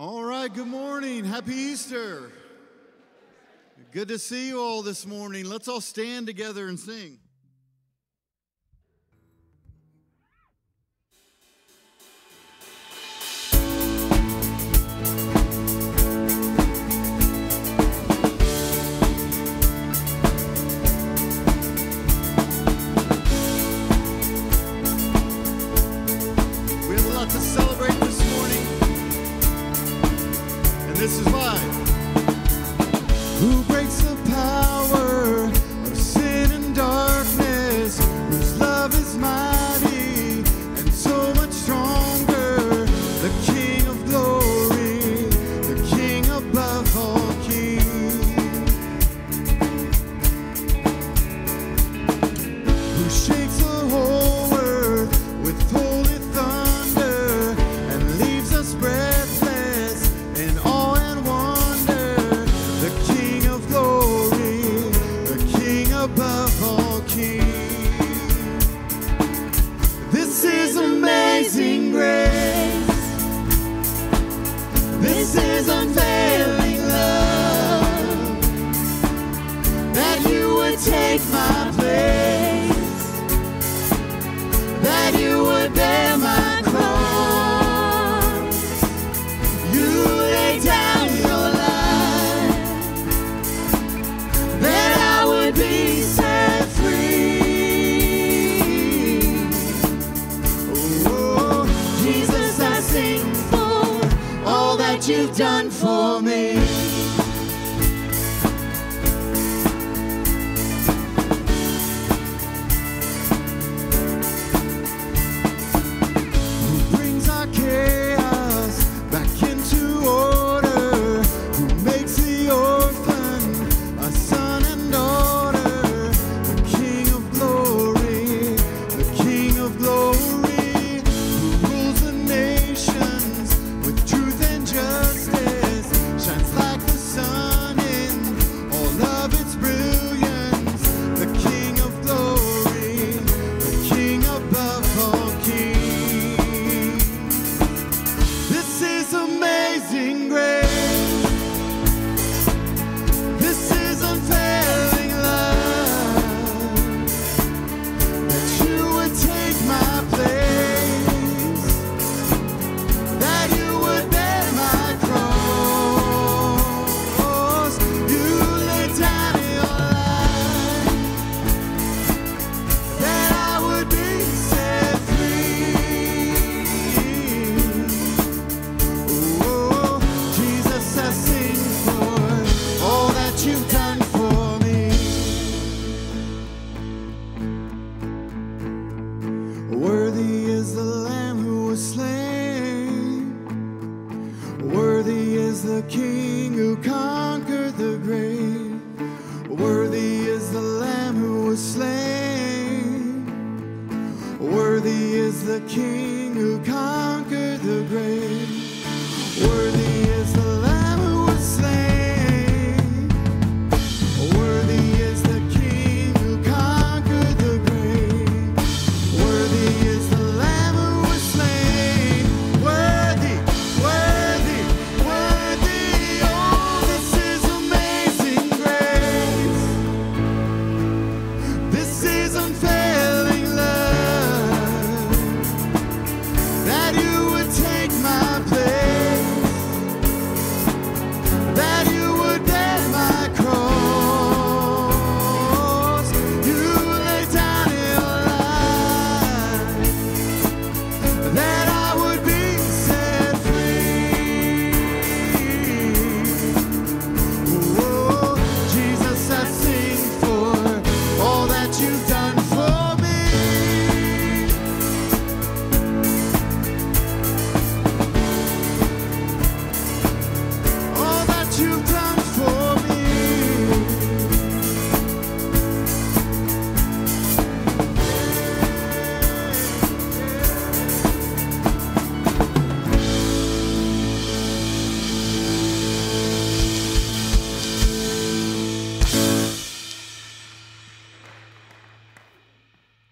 All right, good morning. Happy Easter. Good to see you all this morning. Let's all stand together and sing.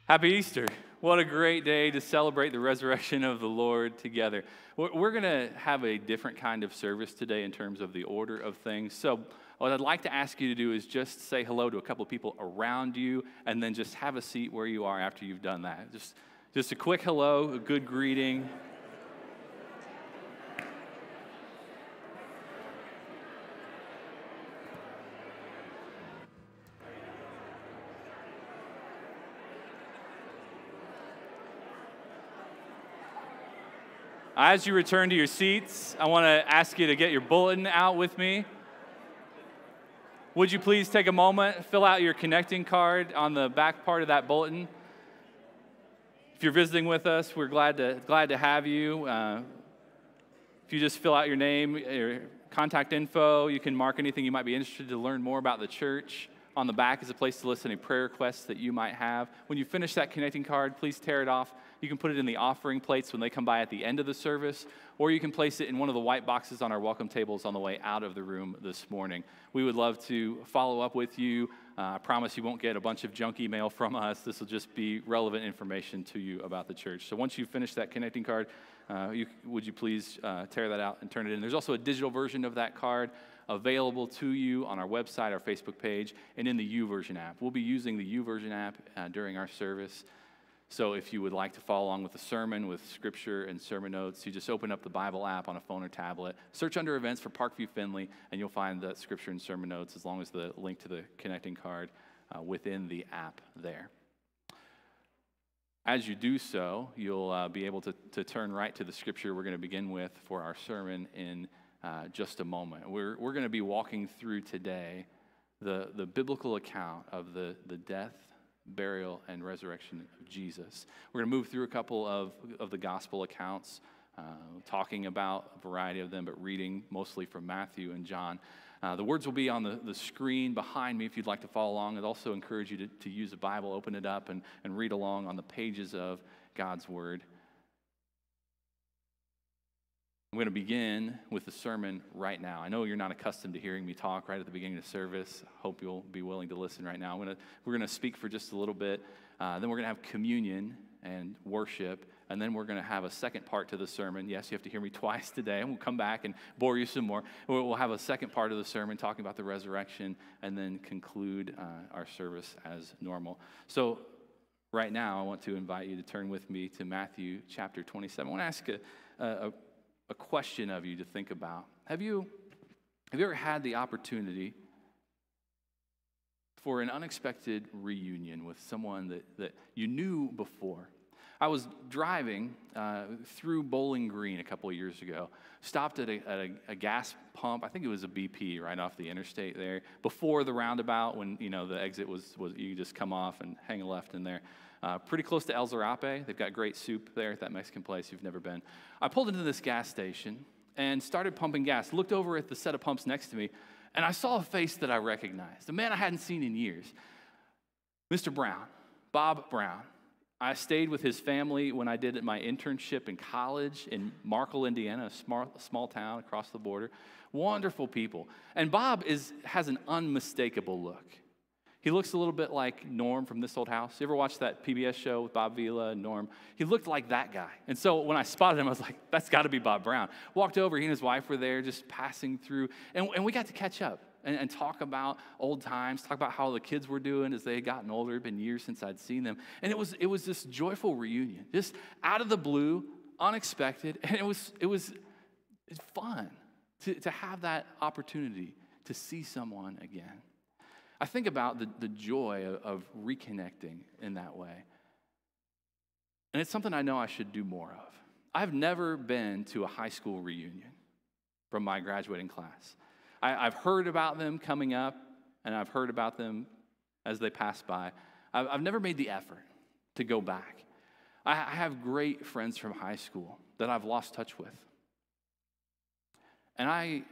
Happy Easter. What a great day to celebrate the resurrection of the Lord together. We're going to have a different kind of service today in terms of the order of things. So, what I'd like to ask you to do is just say hello to a couple of people around you and then just have a seat where you are after you've done that. Just, just a quick hello, a good greeting. As you return to your seats, I want to ask you to get your bulletin out with me. Would you please take a moment, fill out your connecting card on the back part of that bulletin? If you're visiting with us, we're glad to, glad to have you. Uh, if you just fill out your name, your contact info, you can mark anything you might be interested to learn more about the church. On the back is a place to list any prayer requests that you might have. When you finish that connecting card, please tear it off you can put it in the offering plates when they come by at the end of the service, or you can place it in one of the white boxes on our welcome tables on the way out of the room this morning. We would love to follow up with you. Uh, I promise you won't get a bunch of junk email from us. This will just be relevant information to you about the church. So once you finish that connecting card, uh, you, would you please uh, tear that out and turn it in? There's also a digital version of that card available to you on our website, our Facebook page, and in the YouVersion app. We'll be using the YouVersion app uh, during our service. So if you would like to follow along with the sermon with scripture and sermon notes, you just open up the Bible app on a phone or tablet, search under events for Parkview Findlay, and you'll find the scripture and sermon notes as long as the link to the connecting card uh, within the app there. As you do so, you'll uh, be able to, to turn right to the scripture we're going to begin with for our sermon in uh, just a moment. We're, we're going to be walking through today the, the biblical account of the, the death burial, and resurrection of Jesus. We're going to move through a couple of, of the gospel accounts, uh, talking about a variety of them, but reading mostly from Matthew and John. Uh, the words will be on the, the screen behind me if you'd like to follow along. I'd also encourage you to, to use a Bible, open it up, and, and read along on the pages of God's Word. I'm going to begin with the sermon right now. I know you're not accustomed to hearing me talk right at the beginning of service. Hope you'll be willing to listen right now. To, we're going to speak for just a little bit. Uh, then we're going to have communion and worship. And then we're going to have a second part to the sermon. Yes, you have to hear me twice today. And we'll come back and bore you some more. We'll have a second part of the sermon talking about the resurrection and then conclude uh, our service as normal. So, right now, I want to invite you to turn with me to Matthew chapter 27. I want to ask a, a, a question of you to think about. Have you, have you ever had the opportunity for an unexpected reunion with someone that, that you knew before? I was driving uh, through Bowling Green a couple of years ago, stopped at, a, at a, a, gas pump. I think it was a BP right off the interstate there, before the roundabout when you know the exit was, was you just come off and hang a left in there uh, pretty close to El Zarape. They've got great soup there at that Mexican place you've never been. I pulled into this gas station and started pumping gas. Looked over at the set of pumps next to me, and I saw a face that I recognized, a man I hadn't seen in years. Mr. Brown, Bob Brown. I stayed with his family when I did my internship in college in Markle, Indiana, a small, small town across the border. Wonderful people. And Bob is, has an unmistakable look. He looks a little bit like Norm from This Old House. You ever watch that PBS show with Bob Vila and Norm? He looked like that guy. And so when I spotted him, I was like, that's got to be Bob Brown. Walked over, he and his wife were there just passing through, and, and we got to catch up. And, and, talk about old times, talk about how the kids were doing as they had gotten older. It had been years since I'd seen them. And it was, it was this joyful reunion, just out of the blue, unexpected. And it was, it was fun to, to have that opportunity to see someone again. I think about the, the joy of, of reconnecting in that way. And it's something I know I should do more of. I've never been to a high school reunion from my graduating class. I, have heard about them coming up, and I've heard about them as they pass by. I've, I've never made the effort to go back. I, I have great friends from high school that I've lost touch with. And I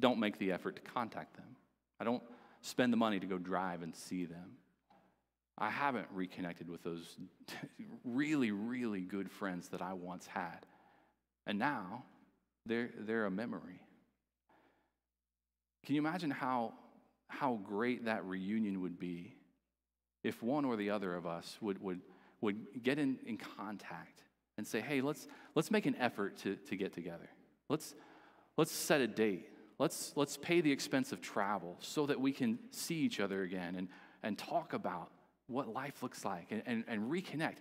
don't make the effort to contact them. I don't spend the money to go drive and see them. I haven't reconnected with those really, really good friends that I once had. And now they're, they're a memory. Can you imagine how, how great that reunion would be if one or the other of us would, would, would get in, in contact and say, hey, let's, let's make an effort to, to get together. Let's, let's set a date. Let's, let's pay the expense of travel so that we can see each other again and, and talk about what life looks like and, and, and reconnect.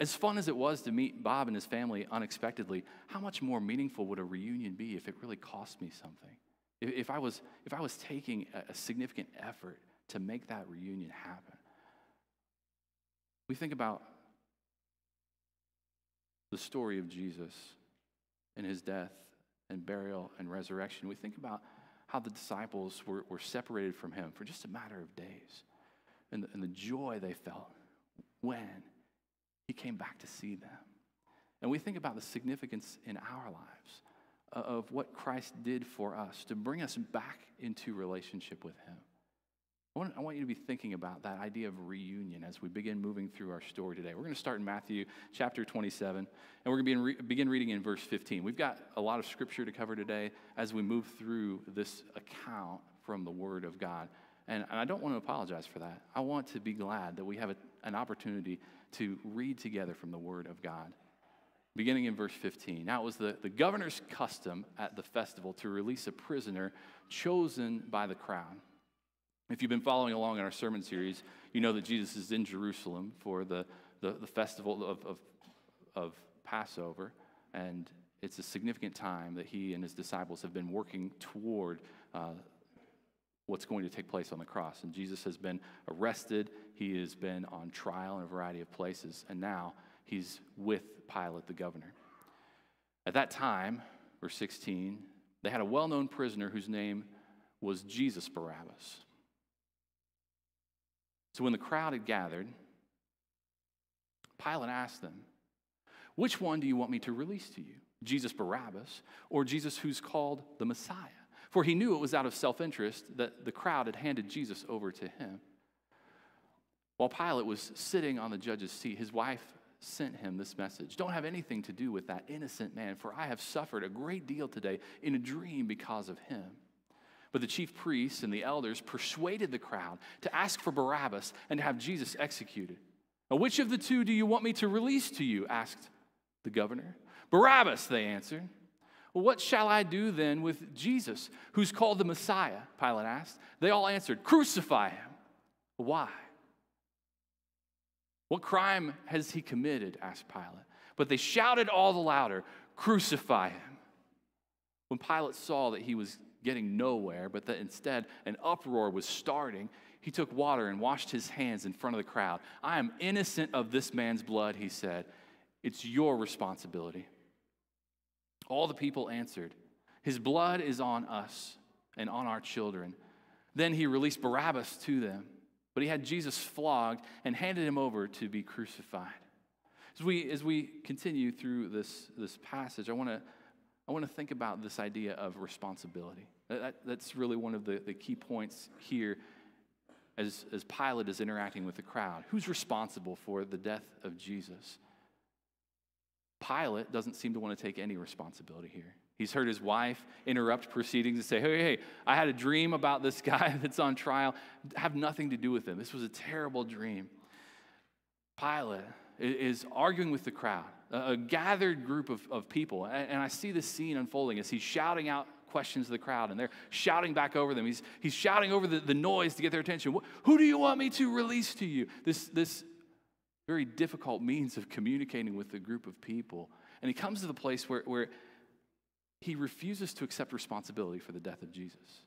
As fun as it was to meet Bob and his family unexpectedly, how much more meaningful would a reunion be if it really cost me something? If, if I, was, if I was taking a, a significant effort to make that reunion happen? We think about the story of Jesus and his death and burial and resurrection. We think about how the disciples were, were separated from him for just a matter of days and the, and the joy they felt when he came back to see them. And we think about the significance in our lives of what Christ did for us to bring us back into relationship with him. I want, I want, you to be thinking about that idea of reunion as we begin moving through our story today. We're going to start in Matthew chapter 27, and we're going to be re- begin reading in verse 15. We've got a lot of scripture to cover today as we move through this account from the Word of God. And, and I don't want to apologize for that. I want to be glad that we have a, an opportunity to read together from the Word of God. Beginning in verse 15. Now, it was the, the governor's custom at the festival to release a prisoner chosen by the crowd. If you've been following along in our sermon series, you know that Jesus is in Jerusalem for the, the, the festival of, of, of Passover, and it's a significant time that he and his disciples have been working toward uh, what's going to take place on the cross. And Jesus has been arrested, he has been on trial in a variety of places, and now he's with Pilate, the governor. At that time, verse 16, they had a well known prisoner whose name was Jesus Barabbas. So when the crowd had gathered, Pilate asked them, Which one do you want me to release to you? Jesus Barabbas or Jesus who's called the Messiah? For he knew it was out of self interest that the crowd had handed Jesus over to him. While Pilate was sitting on the judge's seat, his wife sent him this message Don't have anything to do with that innocent man, for I have suffered a great deal today in a dream because of him. But the chief priests and the elders persuaded the crowd to ask for Barabbas and to have Jesus executed. Now, which of the two do you want me to release to you? asked the governor. Barabbas, they answered. Well, what shall I do then with Jesus, who's called the Messiah? Pilate asked. They all answered, Crucify him. Why? What crime has he committed? asked Pilate. But they shouted all the louder, Crucify him. When Pilate saw that he was getting nowhere, but that instead an uproar was starting, he took water and washed his hands in front of the crowd. I am innocent of this man's blood, he said. It's your responsibility. All the people answered, His blood is on us and on our children. Then he released Barabbas to them, but he had Jesus flogged and handed him over to be crucified. As we, as we continue through this, this passage, I want to I want to think about this idea of responsibility. That, that's really one of the, the key points here as, as Pilate is interacting with the crowd. Who's responsible for the death of Jesus? Pilate doesn't seem to want to take any responsibility here. He's heard his wife interrupt proceedings and say, Hey, hey, I had a dream about this guy that's on trial. Have nothing to do with him. This was a terrible dream. Pilate is arguing with the crowd, a gathered group of, of people. And I see this scene unfolding as he's shouting out questions to the crowd, and they're shouting back over them. He's, he's shouting over the, the noise to get their attention. Who do you want me to release to you? This, this very difficult means of communicating with a group of people. And he comes to the place where, where he refuses to accept responsibility for the death of Jesus.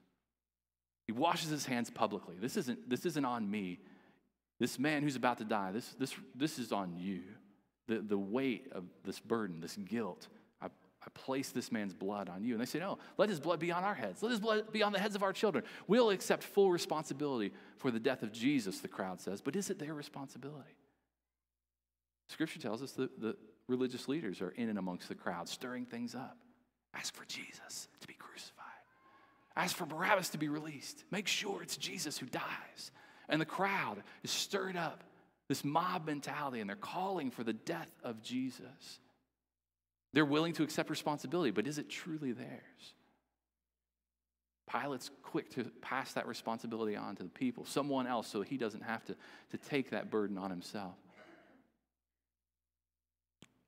He washes his hands publicly. This isn't, this isn't on me. This man who's about to die, this, this, this is on you. The, the weight of this burden, this guilt, I, I place this man's blood on you. And they say, No, let his blood be on our heads. Let his blood be on the heads of our children. We'll accept full responsibility for the death of Jesus, the crowd says. But is it their responsibility? Scripture tells us that the religious leaders are in and amongst the crowd, stirring things up. Ask for Jesus to be crucified. Ask for Barabbas to be released. Make sure it's Jesus who dies. And the crowd is stirred up, this mob mentality, and they're calling for the death of Jesus. They're willing to accept responsibility, but is it truly theirs? Pilate's quick to pass that responsibility on to the people, someone else, so he doesn't have to, to take that burden on himself.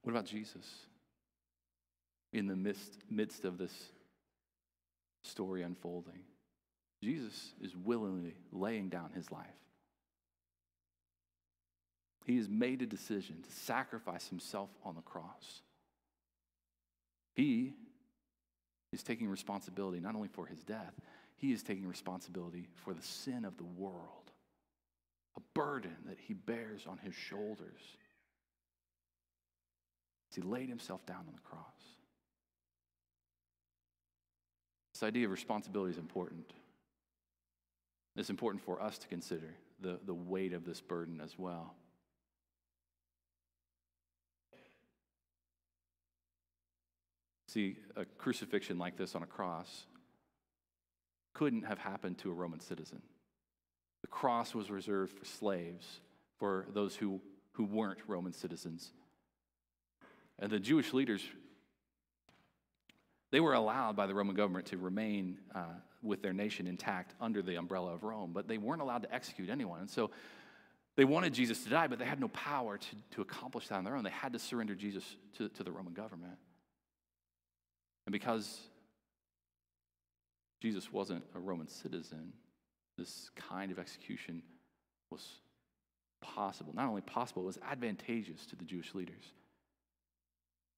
What about Jesus? In the midst, midst of this story unfolding, Jesus is willingly laying down his life. He has made a decision to sacrifice himself on the cross. He is taking responsibility not only for his death, he is taking responsibility for the sin of the world, a burden that he bears on his shoulders. He laid himself down on the cross. This idea of responsibility is important. It's important for us to consider the, the weight of this burden as well. See, a crucifixion like this on a cross couldn't have happened to a Roman citizen. The cross was reserved for slaves, for those who, who weren't Roman citizens. And the Jewish leaders, they were allowed by the Roman government to remain uh, with their nation intact under the umbrella of Rome, but they weren't allowed to execute anyone. And so they wanted Jesus to die, but they had no power to, to accomplish that on their own. They had to surrender Jesus to, to the Roman government. And because Jesus wasn't a Roman citizen, this kind of execution was possible. Not only possible, it was advantageous to the Jewish leaders.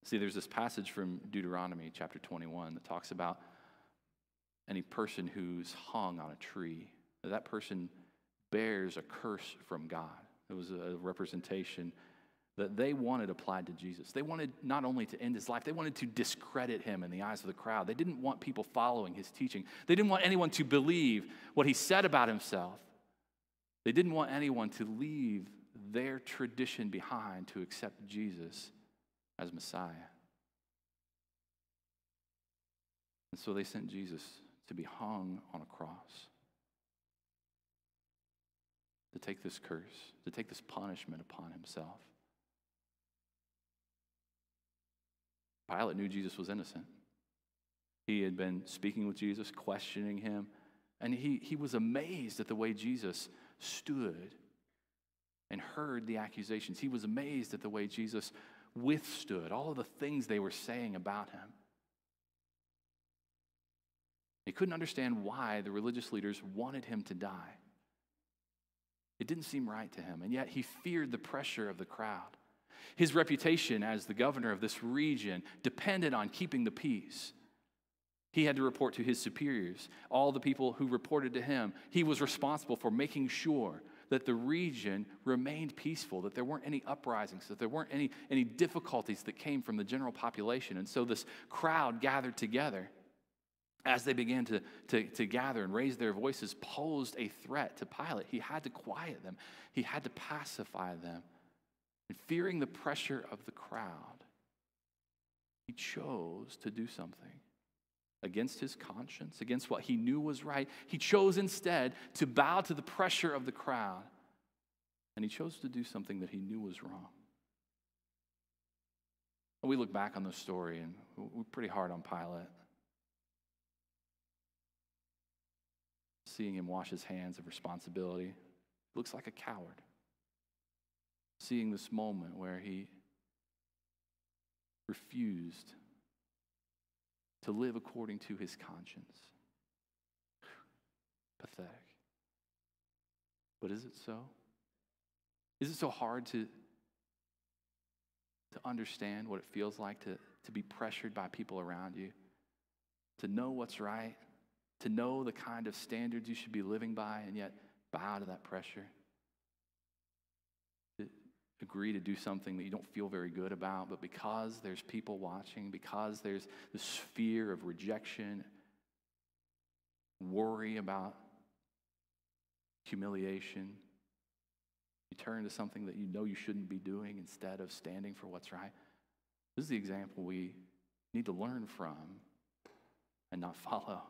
See, there's this passage from Deuteronomy chapter 21 that talks about any person who's hung on a tree. That person bears a curse from God. It was a representation that they wanted applied to Jesus. They wanted not only to end his life, they wanted to discredit him in the eyes of the crowd. They didn't want people following his teaching. They didn't want anyone to believe what he said about himself. They didn't want anyone to leave their tradition behind to accept Jesus as Messiah. And so they sent Jesus to be hung on a cross, to take this curse, to take this punishment upon himself. Pilate knew Jesus was innocent. He had been speaking with Jesus, questioning him, and he, he was amazed at the way Jesus stood and heard the accusations. He was amazed at the way Jesus withstood all of the things they were saying about him. He couldn't understand why the religious leaders wanted him to die. It didn't seem right to him, and yet he feared the pressure of the crowd. His reputation as the governor of this region depended on keeping the peace. He had to report to his superiors, all the people who reported to him. He was responsible for making sure that the region remained peaceful, that there weren't any uprisings, that there weren't any, any difficulties that came from the general population. And so this crowd gathered together as they began to, to, to gather and raise their voices, posed a threat to Pilate. He had to quiet them, he had to pacify them. And fearing the pressure of the crowd, he chose to do something against his conscience, against what he knew was right. He chose instead to bow to the pressure of the crowd. And he chose to do something that he knew was wrong. And we look back on the story and we're pretty hard on Pilate. Seeing him wash his hands of responsibility looks like a coward seeing this moment where he refused to live according to his conscience. Pathetic. But is it so? Is it so hard to, to understand what it feels like to, to be pressured by people around you? To know what's right? To know the kind of standards you should be living by and yet bow to that pressure? To agree to do something that you don't feel very good about, but because there's people watching, because there's this fear of rejection, worry about humiliation, you turn to something that you know you shouldn't be doing instead of standing for what's right. This is the example we need to learn from and not follow.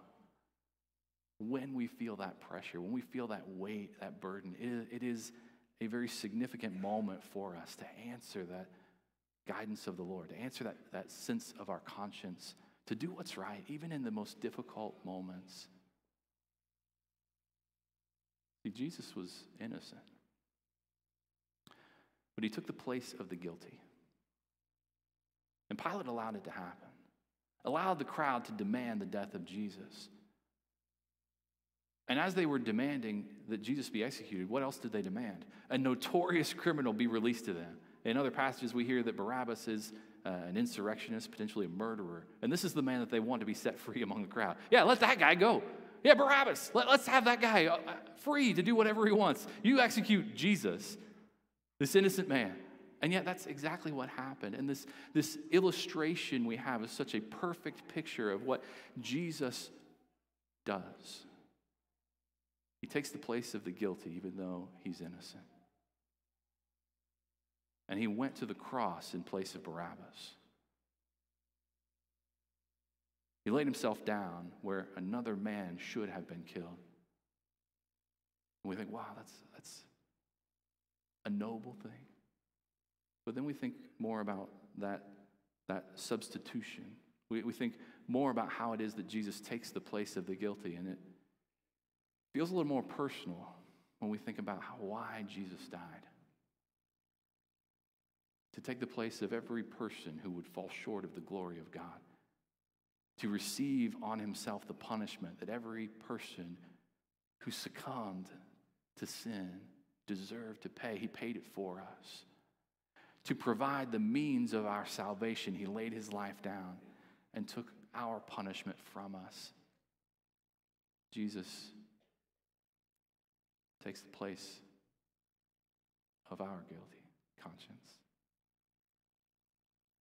When we feel that pressure, when we feel that weight, that burden, it, is a very significant moment for us to answer that guidance of the Lord, to answer that, that sense of our conscience, to do what's right, even in the most difficult moments. See, Jesus was innocent, but he took the place of the guilty. And Pilate allowed it to happen, allowed the crowd to demand the death of Jesus. And as they were demanding that Jesus be executed, what else did they demand? A notorious criminal be released to them. In other passages, we hear that Barabbas is uh, an insurrectionist, potentially a murderer. And this is the man that they want to be set free among the crowd. Yeah, let that guy go. Yeah, Barabbas, let, us have that guy uh, free to do whatever he wants. You execute Jesus, this innocent man. And yet, that's exactly what happened. And this, this illustration we have is such a perfect picture of what Jesus does. He takes the place of the guilty, even though he's innocent. And he went to the cross in place of Barabbas. He laid himself down where another man should have been killed. And we think, wow, that's, that's a noble thing. But then we think more about that, that substitution. We, we think more about how it is that Jesus takes the place of the guilty, and it feels a little more personal when we think about how, why Jesus died. To take the place of every person who would fall short of the glory of God. To receive on himself the punishment that every person who succumbed to sin deserved to pay. He paid it for us. To provide the means of our salvation, he laid his life down and took our punishment from us. Jesus takes the place of our guilty conscience.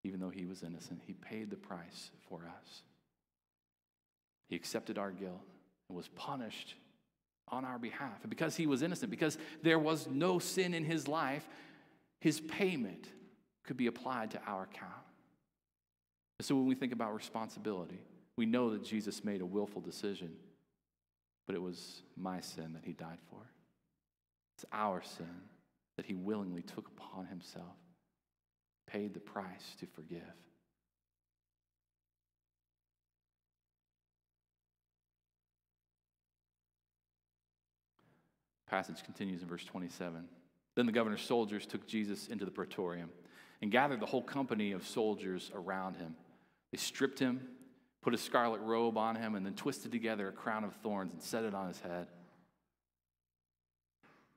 Even though he was innocent, he paid the price for us. He accepted our guilt and was punished on our behalf. And because he was innocent, because there was no sin in his life, his payment could be applied to our account. So when we think about responsibility, we know that Jesus made a willful decision, but it was my sin that he died for. It's our sin that he willingly took upon himself, paid the price to forgive. Passage continues in verse 27. Then the governor's soldiers took Jesus into the praetorium and gathered the whole company of soldiers around him. They stripped him, put a scarlet robe on him, and then twisted together a crown of thorns and set it on his head.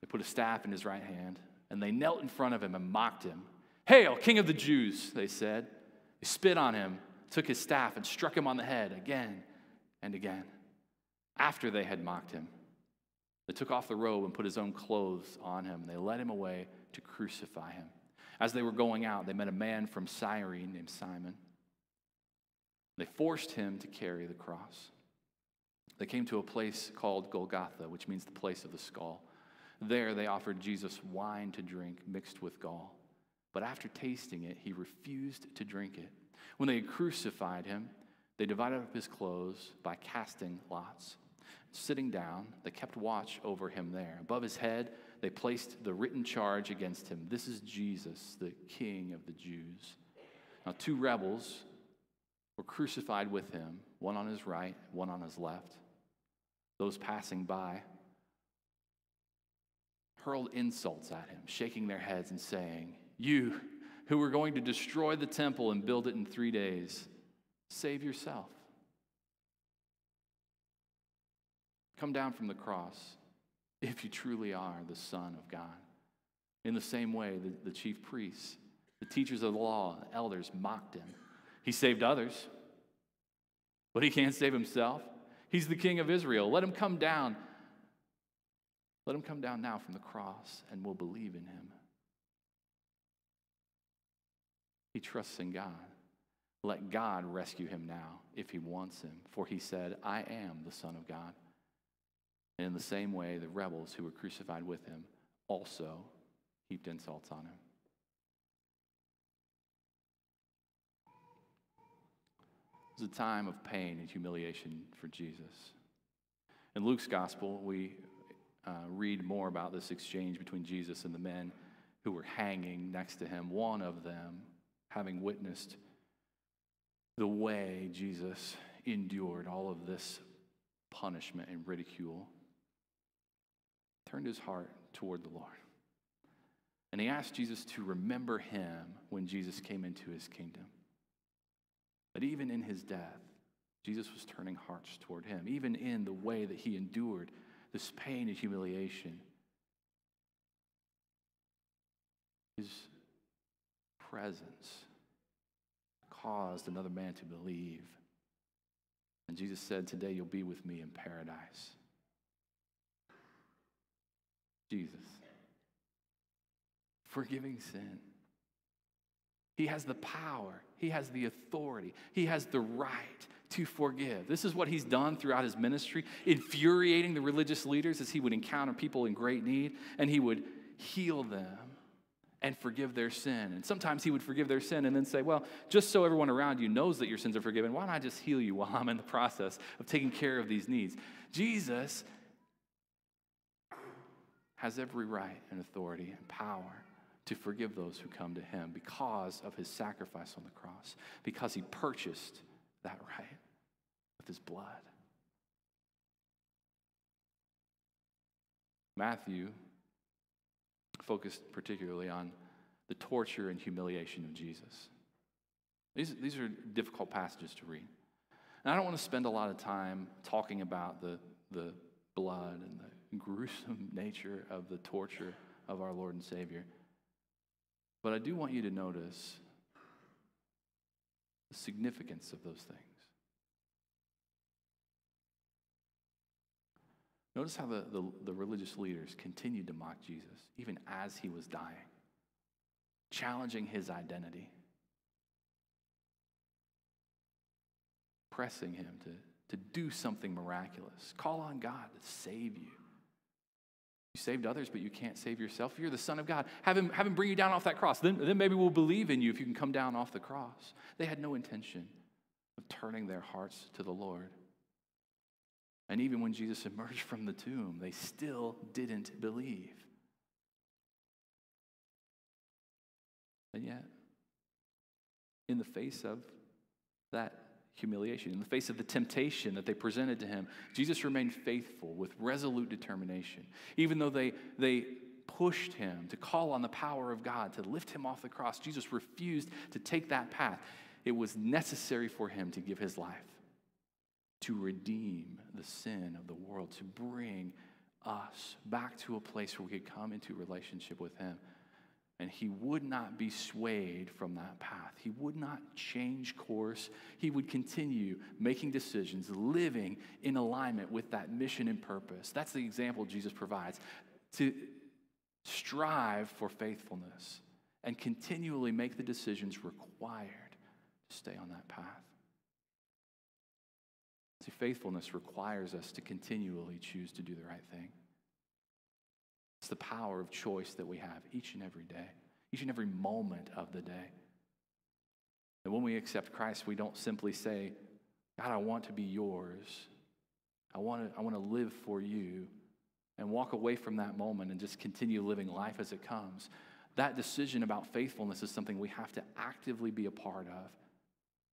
They put a staff in his right hand, and they knelt in front of him and mocked him. Hail, King of the Jews, they said. They spit on him, took his staff, and struck him on the head again and again. After they had mocked him, they took off the robe and put his own clothes on him. They led him away to crucify him. As they were going out, they met a man from Cyrene named Simon. They forced him to carry the cross. They came to a place called Golgotha, which means the place of the skull. There they offered Jesus wine to drink mixed with gall. But after tasting it, he refused to drink it. When they had crucified him, they divided up his clothes by casting lots. Sitting down, they kept watch over him there. Above his head, they placed the written charge against him This is Jesus, the King of the Jews. Now, two rebels were crucified with him, one on his right, one on his left. Those passing by hurled insults at him, shaking their heads and saying, You who were going to destroy the temple and build it in three days, save yourself. Come down from the cross if you truly are the Son of God. In the same way, the, the chief priests, the teachers of the law, the elders mocked him. He saved others, but he can't save himself. He's the king of Israel. Let him come down. Let him come down now from the cross, and we'll believe in him. He trusts in God. Let God rescue him now if he wants him, for he said, I am the Son of God. And in the same way, the rebels who were crucified with him also heaped insults on him. It was a time of pain and humiliation for Jesus. In Luke's gospel, we uh, read more about this exchange between Jesus and the men who were hanging next to him, one of them having witnessed the way Jesus endured all of this punishment and ridicule turned his heart toward the Lord. And he asked Jesus to remember him when Jesus came into his kingdom. But even in his death, Jesus was turning hearts toward him, even in the way that he endured this pain and humiliation. His presence caused another man to believe. And Jesus said, Today you'll be with me in paradise. Jesus, forgiving sin. He has the power, He has the authority, He has the right to forgive. This is what He's done throughout His ministry, infuriating the religious leaders as He would encounter people in great need and He would heal them and forgive their sin. And sometimes he would forgive their sin and then say, Well, just so everyone around you knows that your sins are forgiven, why don't I just heal you while I'm in the process of taking care of these needs? Jesus has every right and authority and power to forgive those who come to him because of his sacrifice on the cross, because he purchased that right with his blood. Matthew focused particularly on the torture and humiliation of Jesus. These, these are difficult passages to read. And I don't want to spend a lot of time talking about the, the blood and the gruesome nature of the torture of our Lord and Savior. But I do want you to notice the significance of those things. Notice how the, the, the, religious leaders continued to mock Jesus, even as he was dying, challenging his identity, pressing him to, to do something miraculous. Call on God to save you. You saved others, but you can't save yourself. You're the Son of God. Have him, have him bring you down off that cross. Then, then maybe we'll believe in you if you can come down off the cross. They had no intention of turning their hearts to the Lord. And even when Jesus emerged from the tomb, they still didn't believe. And yet, in the face of that humiliation, in the face of the temptation that they presented to him, Jesus remained faithful with resolute determination. Even though they, they pushed him to call on the power of God to lift him off the cross, Jesus refused to take that path. It was necessary for him to give his life to redeem the sin of the world, to bring us back to a place where we could come into relationship with Him. And He would not be swayed from that path. He would not change course. He would continue making decisions, living in alignment with that mission and purpose. That's the example Jesus provides to strive for faithfulness and continually make the decisions required to stay on that path. See, faithfulness requires us to continually choose to do the right thing. It's the power of choice that we have each and every day, each and every moment of the day. And when we accept Christ, we don't simply say, God, I want to be yours. I want to, I want to live for you and walk away from that moment and just continue living life as it comes. That decision about faithfulness is something we have to actively be a part of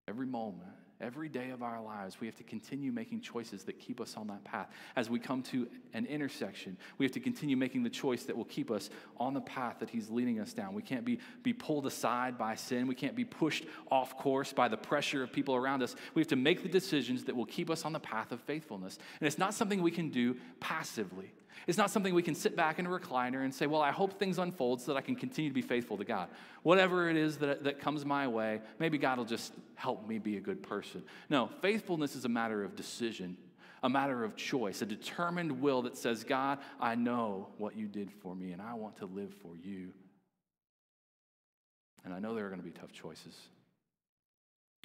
every moment Every day of our lives, we have to continue making choices that keep us on that path. As we come to an intersection, we have to continue making the choice that will keep us on the path that He's leading us down. We can't be, be pulled aside by sin. We can't be pushed off course by the pressure of people around us. We have to make the decisions that will keep us on the path of faithfulness. And it's not something we can do passively. It's not something we can sit back in a recliner and say, Well, I hope things unfold so that I can continue to be faithful to God. Whatever it is that, that comes my way, maybe God will just help me be a good person. No, faithfulness is a matter of decision, a matter of choice, a determined will that says, God, I know what you did for me, and I want to live for you. And I know there are going to be tough choices.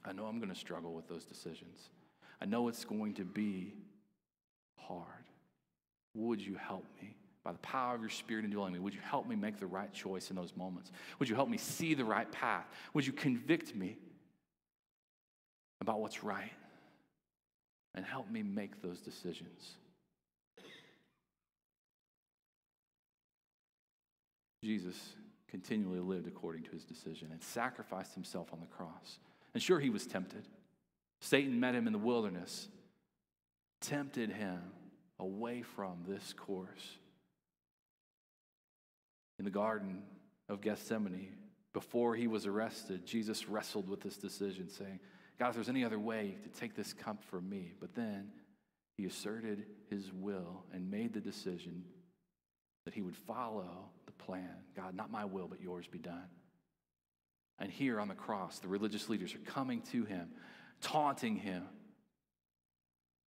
I know I'm going to struggle with those decisions. I know it's going to be hard. Would you help me? By the power of your spirit indwelling me, would you help me make the right choice in those moments? Would you help me see the right path? Would you convict me about what's right and help me make those decisions? Jesus continually lived according to his decision and sacrificed himself on the cross. And sure, he was tempted. Satan met him in the wilderness, tempted him away from this course. In the Garden of Gethsemane, before he was arrested, Jesus wrestled with this decision, saying, God, if there's any other way to take this cup from me. But then he asserted his will and made the decision that he would follow the plan. God, not my will, but yours be done. And here on the cross, the religious leaders are coming to him, taunting him,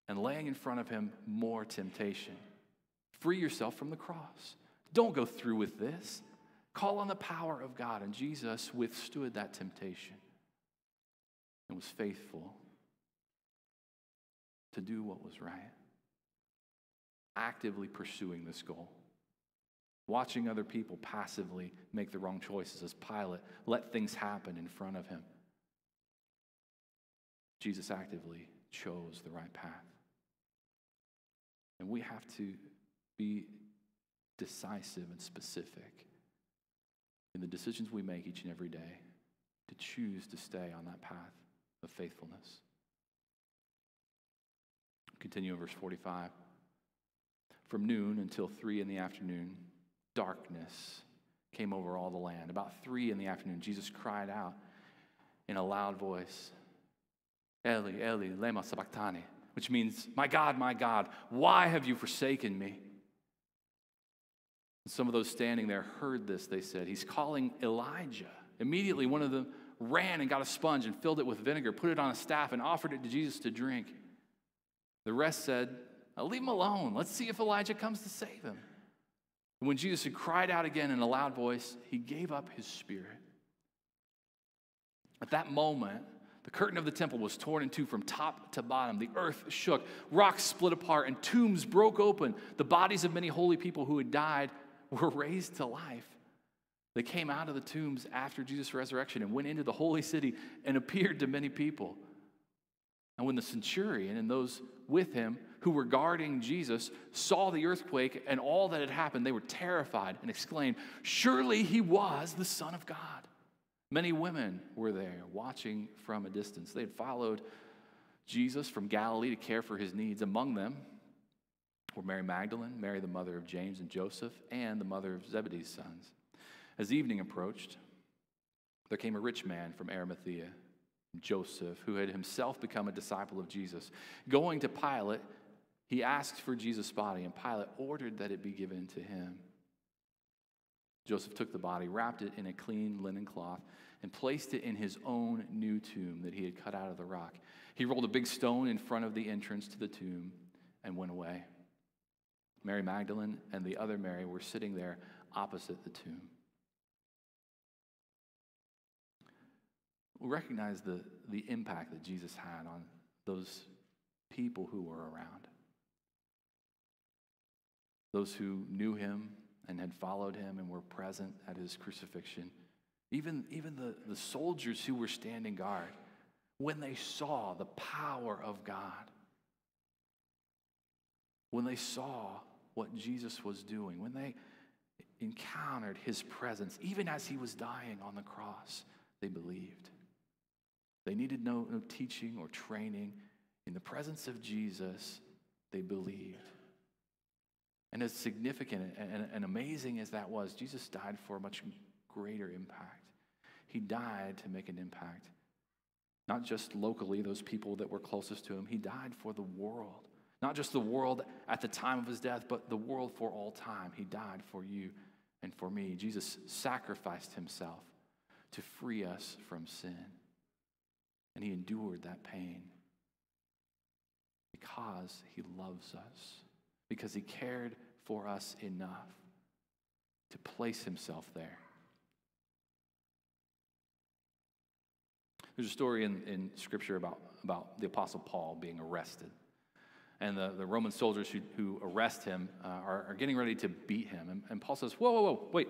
and laying in front of him more temptation. Free yourself from the cross. Don't go through with this. Call on the power of God. And Jesus withstood that temptation and was faithful to do what was right, actively pursuing this goal. Watching other people passively make the wrong choices as Pilate let things happen in front of him. Jesus actively chose the right path. And we have to be decisive and specific in the decisions we make each and every day to choose to stay on that path of faithfulness. Continue in verse 45. From noon until three in the afternoon, darkness came over all the land. About three in the afternoon, Jesus cried out in a loud voice, Eli, Eli, lema sabachthani, which means, My God, my God, why have you forsaken me? And some of those standing there heard this, they said, He's calling Elijah. Immediately, one of them ran and got a sponge and filled it with vinegar, put it on a staff, and offered it to Jesus to drink. The rest said, Leave him alone. Let's see if Elijah comes to save him. And when Jesus had cried out again in a loud voice, he gave up his spirit. At that moment, the curtain of the temple was torn in two from top to bottom. The earth shook, rocks split apart, and tombs broke open. The bodies of many holy people who had died were raised to life. They came out of the tombs after Jesus' resurrection and went into the holy city and appeared to many people. And when the centurion and those with him who were guarding Jesus saw the earthquake and all that had happened, they were terrified and exclaimed, Surely he was the Son of God. Many women were there watching from a distance. They had followed Jesus from Galilee to care for his needs. Among them were Mary Magdalene, Mary, the mother of James and Joseph, and the mother of Zebedee's sons. As evening approached, there came a rich man from Arimathea Joseph, who had himself become a disciple of Jesus. Going to Pilate, he asked for Jesus' body, and Pilate ordered that it be given to him. Joseph took the body, wrapped it in a clean linen cloth, and placed it in his own new tomb that he had cut out of the rock. He rolled a big stone in front of the entrance to the tomb and went away. Mary Magdalene and the other Mary were sitting there opposite the tomb. we recognize the, the impact that Jesus had on those people who were around. Those who knew him and had followed him and were present at his crucifixion. Even, even the, the soldiers who were standing guard, when they saw the power of God, when they saw what Jesus was doing, when they encountered his presence, even as he was dying on the cross, they believed. They needed no, no teaching or training. In the presence of Jesus, they believed. And as significant and, and amazing as that was, Jesus died for a much greater impact. He died to make an impact, not just locally, those people that were closest to him. He died for the world, not just the world at the time of his death, but the world for all time. He died for you and for me. Jesus sacrificed himself to free us from sin. And he endured that pain because he loves us, because he cared for us enough to place himself there. There's a story in, in Scripture about, about the Apostle Paul being arrested. And the, the Roman soldiers who, who arrest him uh, are, are getting ready to beat him. And, and Paul says, Whoa, whoa, whoa, wait,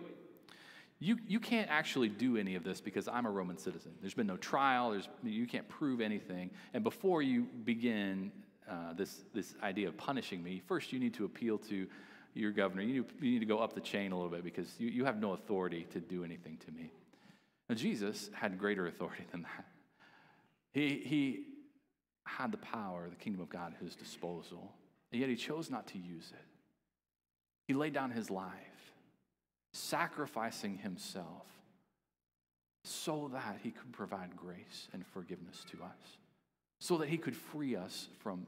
you, you can't actually do any of this because I'm a Roman citizen. There's been no trial, there's, you can't prove anything. And before you begin uh, this, this idea of punishing me, first you need to appeal to your governor. You need, you need to go up the chain a little bit because you, you have no authority to do anything to me. Now, Jesus had greater authority than that. He, he had the power, the kingdom of God at his disposal, and yet he chose not to use it. He laid down his life sacrificing himself so that he could provide grace and forgiveness to us. so that he could free us from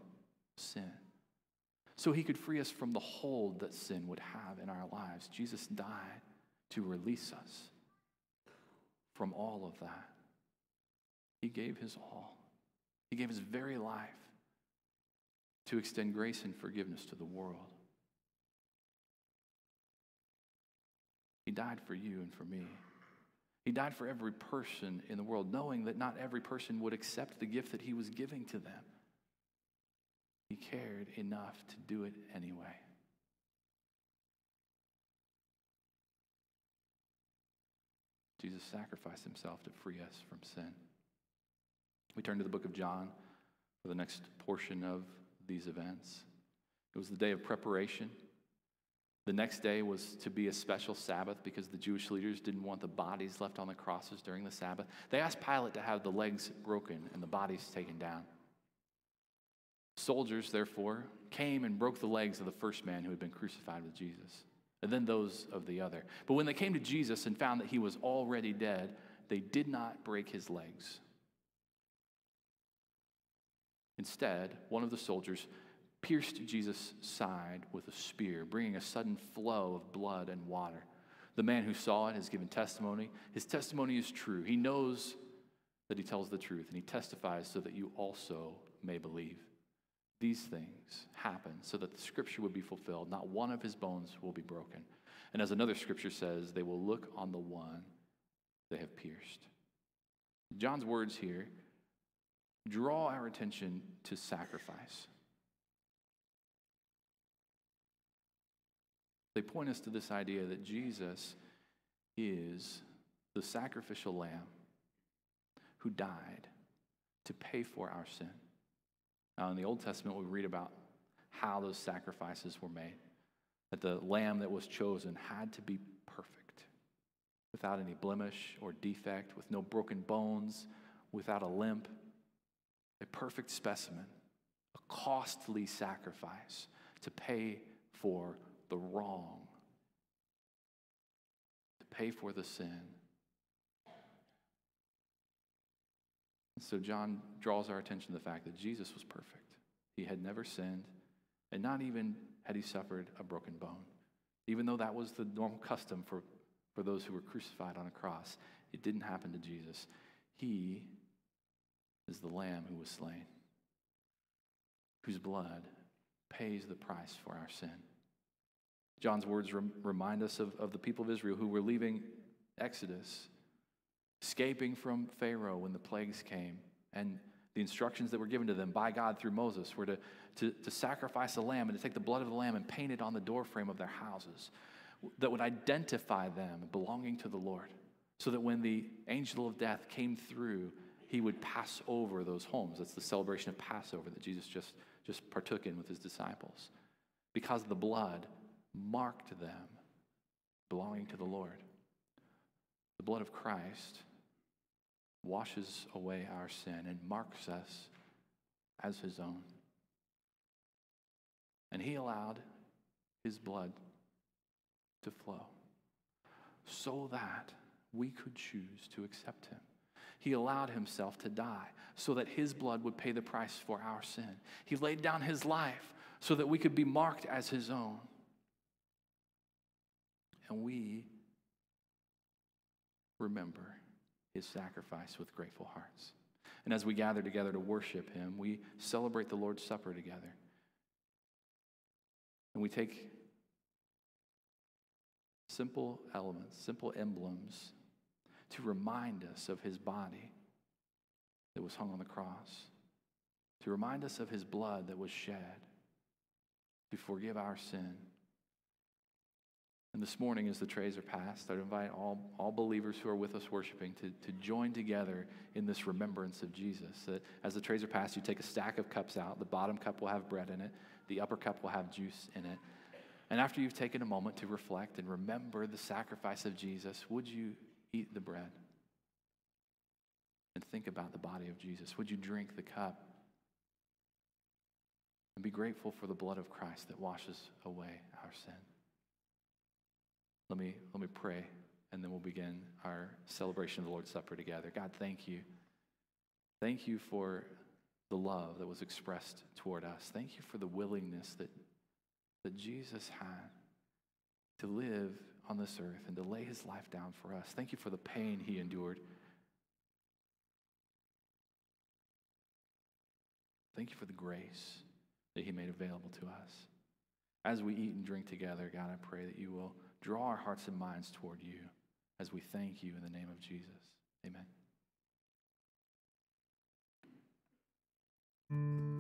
sin, so he could free us from the hold that sin would have in our lives. Jesus died to release us from all of that. He gave his all, he gave his very life to extend grace and forgiveness to the world. He died for you and for me. He died for every person in the world, knowing that not every person would accept the gift that he was giving to them. He cared enough to do it anyway. Jesus sacrificed himself to free us from sin. We turn to the book of John for the next portion of these events. It was the day of preparation. The next day was to be a special Sabbath because the Jewish leaders didn't want the bodies left on the crosses during the Sabbath. They asked Pilate to have the legs broken and the bodies taken down. Soldiers, therefore, came and broke the legs of the first man who had been crucified with Jesus, and then those of the other. But when they came to Jesus and found that he was already dead, they did not break his legs. Instead, one of the soldiers pierced Jesus' side with a spear, bringing a sudden flow of blood and water. The man who saw it has given testimony. His testimony is true. He knows that he tells the truth, and he testifies so that you also may believe. These things happen so that the scripture would be fulfilled. Not one of his bones will be broken. And as another scripture says, they will look on the one they have pierced. John's words here draw our attention to sacrifice. They point us to this idea that Jesus is the sacrificial lamb who died to pay for our sin. Now, in the Old Testament, we read about how those sacrifices were made. That the lamb that was chosen had to be perfect, without any blemish or defect, with no broken bones, without a limp, a perfect specimen, a costly sacrifice to pay for the wrong, to pay for the sin. So John draws our attention to the fact that Jesus was perfect. He had never sinned, and not even had he suffered a broken bone. Even though that was the normal custom for, for those who were crucified on a cross, it didn't happen to Jesus. He is the Lamb who was slain, whose blood pays the price for our sin. John's words rem- remind us of, of the people of Israel who were leaving Exodus, escaping from Pharaoh when the plagues came. And the instructions that were given to them by God through Moses were to, to, to sacrifice a lamb and to take the blood of the lamb and paint it on the doorframe of their houses that would identify them belonging to the Lord. So that when the angel of death came through, he would pass over those homes. That's the celebration of Passover that Jesus just, just partook in with his disciples. Because the blood marked them belonging to the Lord. The blood of Christ washes away our sin and marks us as his own. And he allowed his blood to flow so that we could choose to accept him. He allowed himself to die so that his blood would pay the price for our sin. He laid down his life so that we could be marked as his own. And we remember his sacrifice with grateful hearts. And as we gather together to worship him, we celebrate the Lord's Supper together. And we take simple elements, simple emblems to remind us of his body that was hung on the cross, to remind us of his blood that was shed to forgive our sin and this morning, as the trays are passed, I'd invite all, all believers who are with us worshiping to, to join together in this remembrance of Jesus. That as the trays are passed, you take a stack of cups out. The bottom cup will have bread in it, the upper cup will have juice in it. And after you've taken a moment to reflect and remember the sacrifice of Jesus, would you eat the bread and think about the body of Jesus? Would you drink the cup and be grateful for the blood of Christ that washes away our sin? Let me, let me pray, and then we'll begin our celebration of the Lord's Supper together. God, thank you. Thank you for the love that was expressed toward us. Thank you for the willingness that, that Jesus had to live on this earth and to lay his life down for us. Thank you for the pain he endured. Thank you for the grace that he made available to us. As we eat and drink together, God, I pray that you will draw our hearts and minds toward you as we thank you in the name of Jesus. Amen.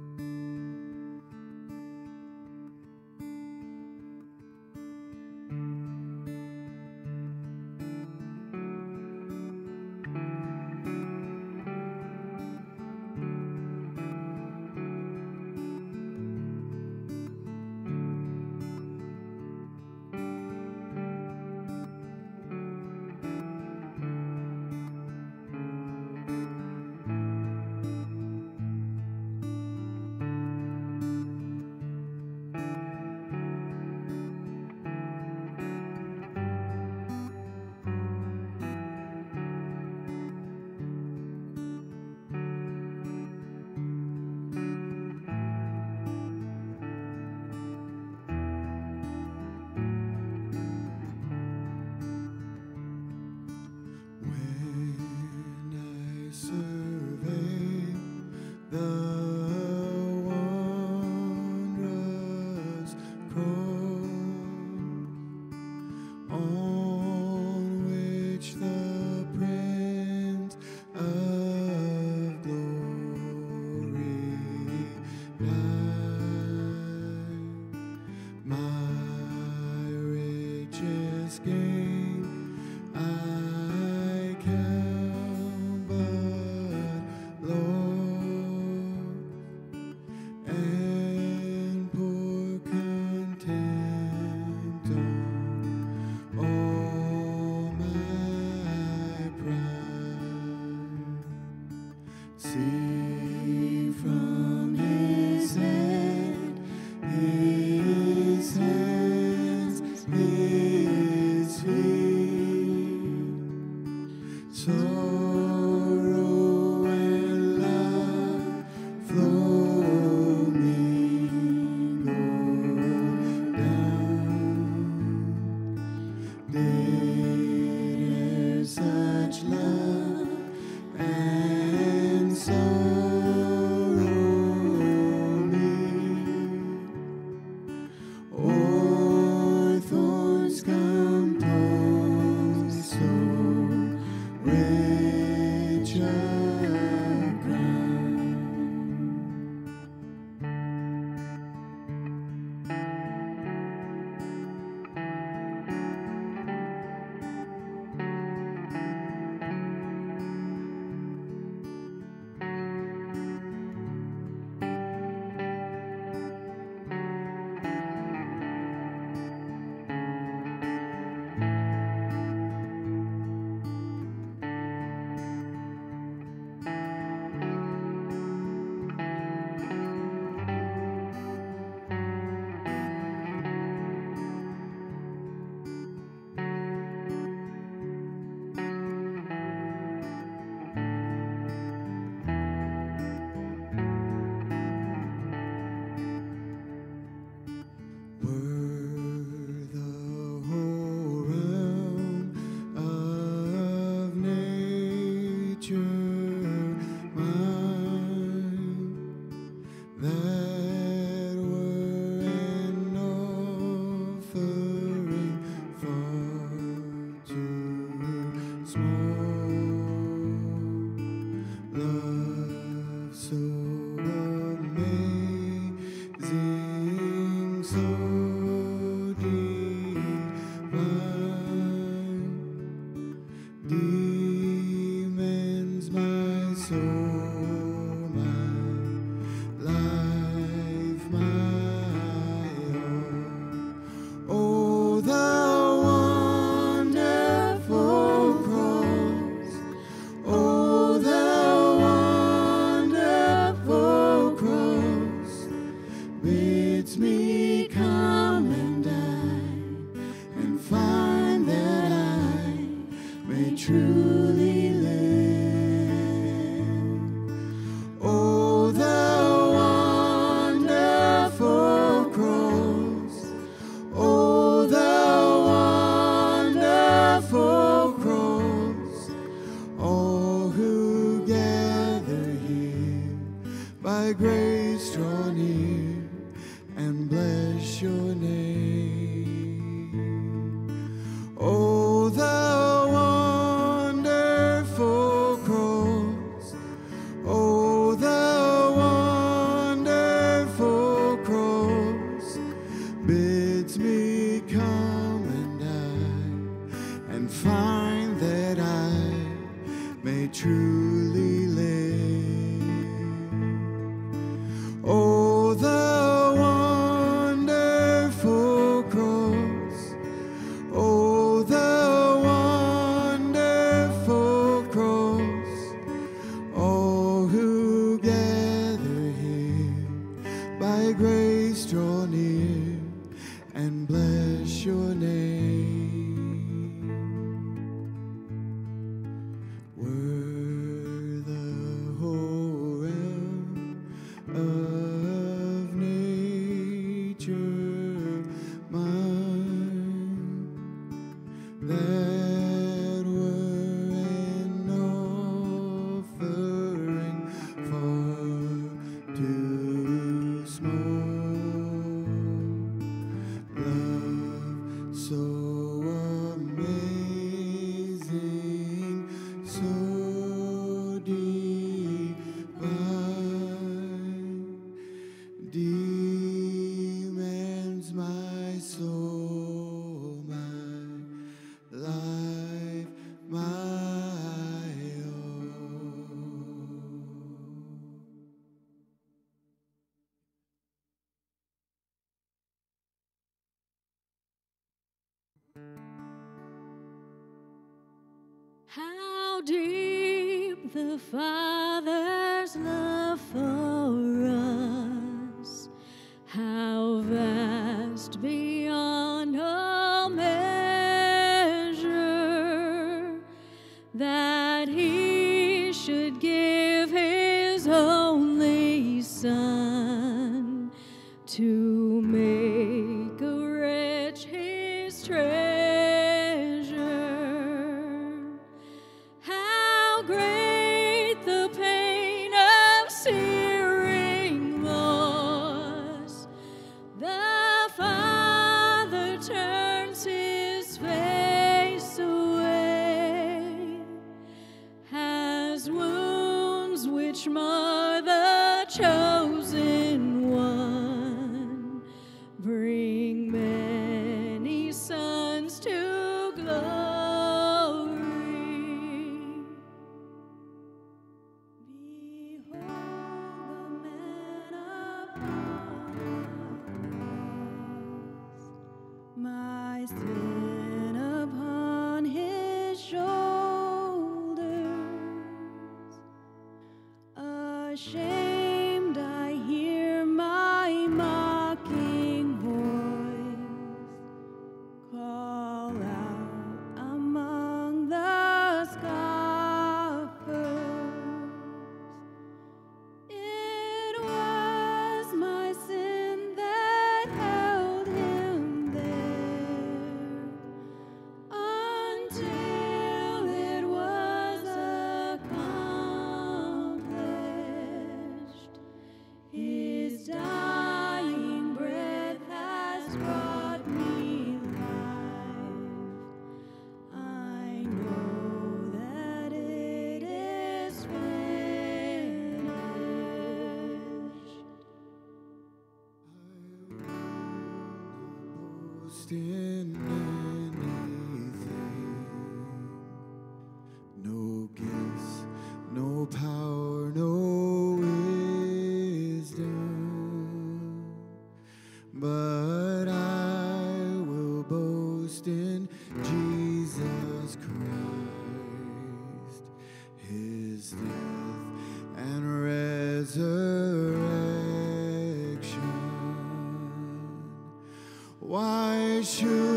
Why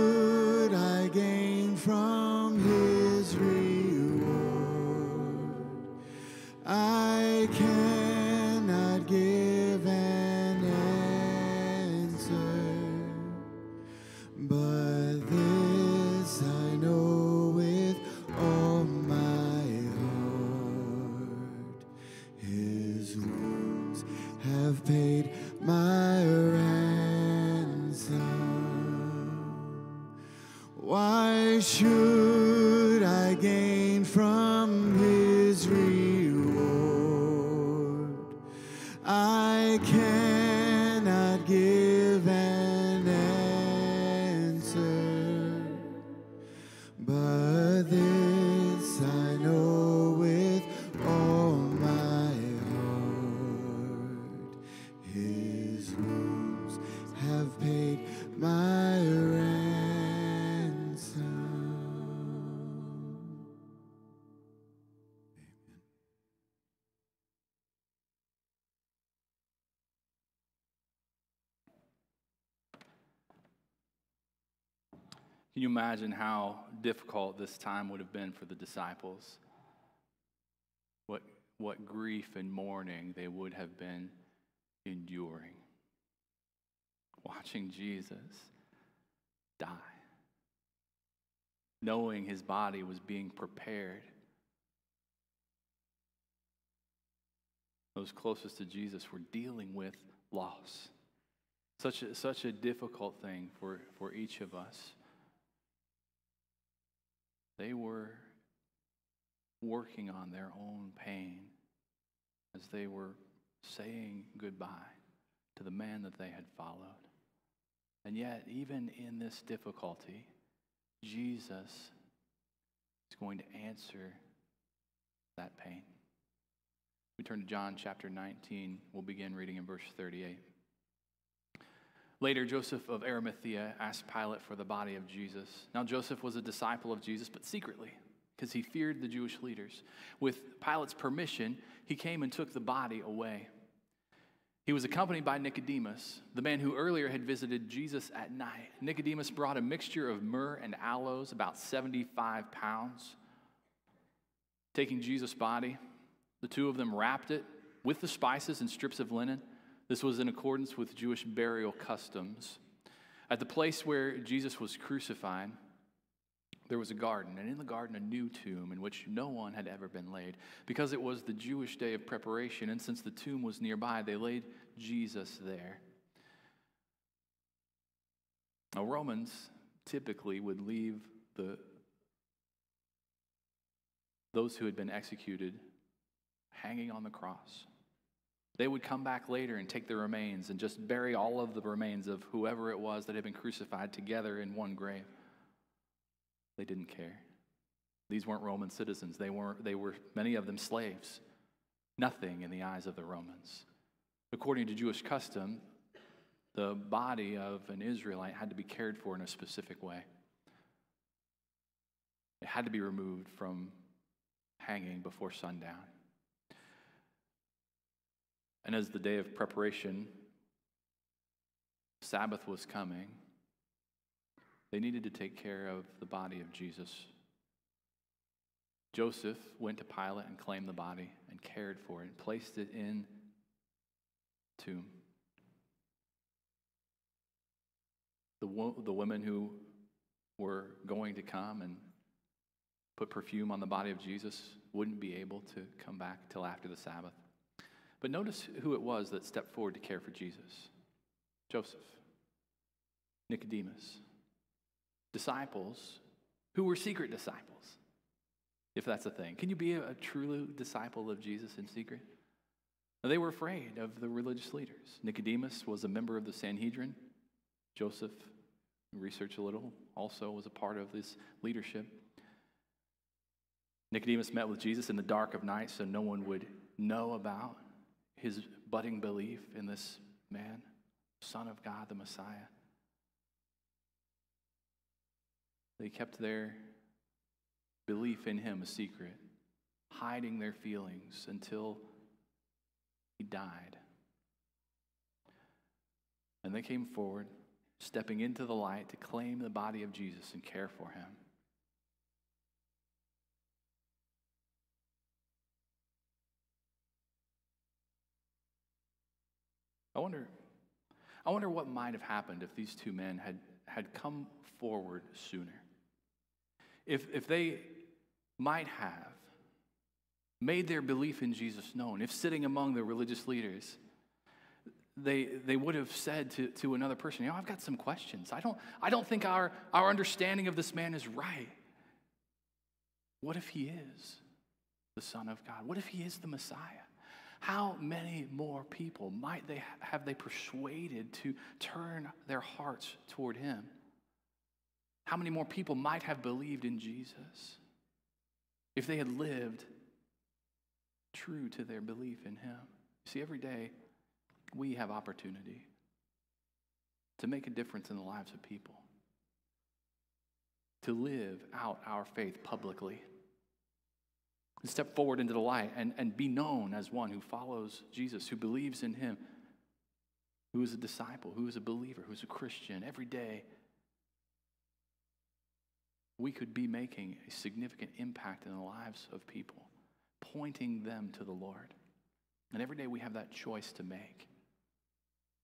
Can you imagine how difficult this time would have been for the disciples? What, what grief and mourning they would have been enduring. Watching Jesus die, knowing his body was being prepared. Those closest to Jesus were dealing with loss. Such a, such a difficult thing for, for each of us. They were working on their own pain as they were saying goodbye to the man that they had followed. And yet, even in this difficulty, Jesus is going to answer that pain. We turn to John chapter 19. We'll begin reading in verse 38. Later, Joseph of Arimathea asked Pilate for the body of Jesus. Now, Joseph was a disciple of Jesus, but secretly, because he feared the Jewish leaders. With Pilate's permission, he came and took the body away. He was accompanied by Nicodemus, the man who earlier had visited Jesus at night. Nicodemus brought a mixture of myrrh and aloes, about 75 pounds. Taking Jesus' body, the two of them wrapped it with the spices and strips of linen. This was in accordance with Jewish burial customs. At the place where Jesus was crucified, there was a garden, and in the garden, a new tomb in which no one had ever been laid. Because it was the Jewish day of preparation, and since the tomb was nearby, they laid Jesus there. Now, Romans typically would leave the, those who had been executed hanging on the cross. They would come back later and take the remains and just bury all of the remains of whoever it was that had been crucified together in one grave. They didn't care. These weren't Roman citizens. They weren't they were many of them slaves. Nothing in the eyes of the Romans. According to Jewish custom, the body of an Israelite had to be cared for in a specific way. It had to be removed from hanging before sundown. And as the day of preparation, Sabbath was coming, they needed to take care of the body of Jesus. Joseph went to Pilate and claimed the body and cared for it and placed it in tomb. The, wo- the women who were going to come and put perfume on the body of Jesus wouldn't be able to come back till after the Sabbath. But notice who it was that stepped forward to care for Jesus Joseph, Nicodemus, disciples who were secret disciples, if that's a thing. Can you be a, a true disciple of Jesus in secret? Now, they were afraid of the religious leaders. Nicodemus was a member of the Sanhedrin. Joseph, research a little, also was a part of this leadership. Nicodemus met with Jesus in the dark of night so no one would know about his budding belief in this man, Son of God, the Messiah. They kept their belief in him a secret, hiding their feelings until he died. And they came forward, stepping into the light to claim the body of Jesus and care for him. I wonder, I wonder what might have happened if these two men had, had come forward sooner. If, if they might have made their belief in Jesus known, if sitting among the religious leaders, they, they would have said to, to another person, you know, I've got some questions. I don't, I don't think our, our understanding of this man is right. What if he is the Son of God? What if he is the Messiah? How many more people might they have they persuaded to turn their hearts toward him? How many more people might have believed in Jesus if they had lived true to their belief in him? See, every day we have opportunity to make a difference in the lives of people, to live out our faith publicly and step forward into the light and, and be known as one who follows Jesus, who believes in him, who is a disciple, who is a believer, who is a Christian. Every day, we could be making a significant impact in the lives of people, pointing them to the Lord. And every day we have that choice to make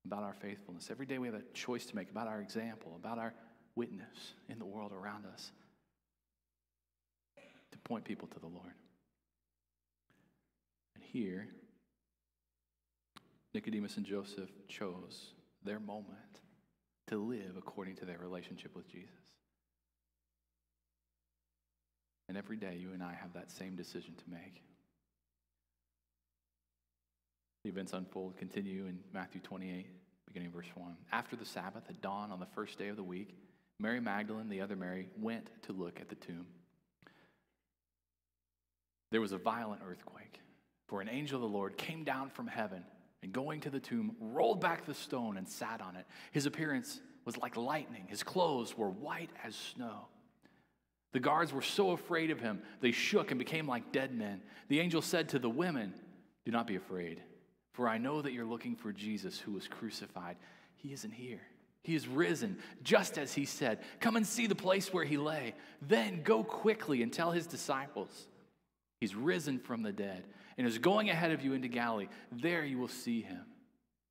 about our faithfulness. Every day we have a choice to make about our example, about our witness in the world around us, to point people to the Lord And here, Nicodemus and Joseph chose their moment to live according to their relationship with Jesus. And every day, you and I have that same decision to make. The events unfold, continue in Matthew 28, beginning verse 1. After the Sabbath, at dawn on the first day of the week, Mary Magdalene, the other Mary, went to look at the tomb. There was a violent earthquake for an angel of the Lord came down from heaven and going to the tomb, rolled back the stone and sat on it. His appearance was like lightning, his clothes were white as snow. The guards were so afraid of him, they shook and became like dead men. The angel said to the women, Do not be afraid, for I know that you're looking for Jesus who was crucified. He isn't here. He is risen, just as he said. Come and see the place where he lay. Then go quickly and tell his disciples, He's risen from the dead and is going ahead of you into Galilee. There you will see him.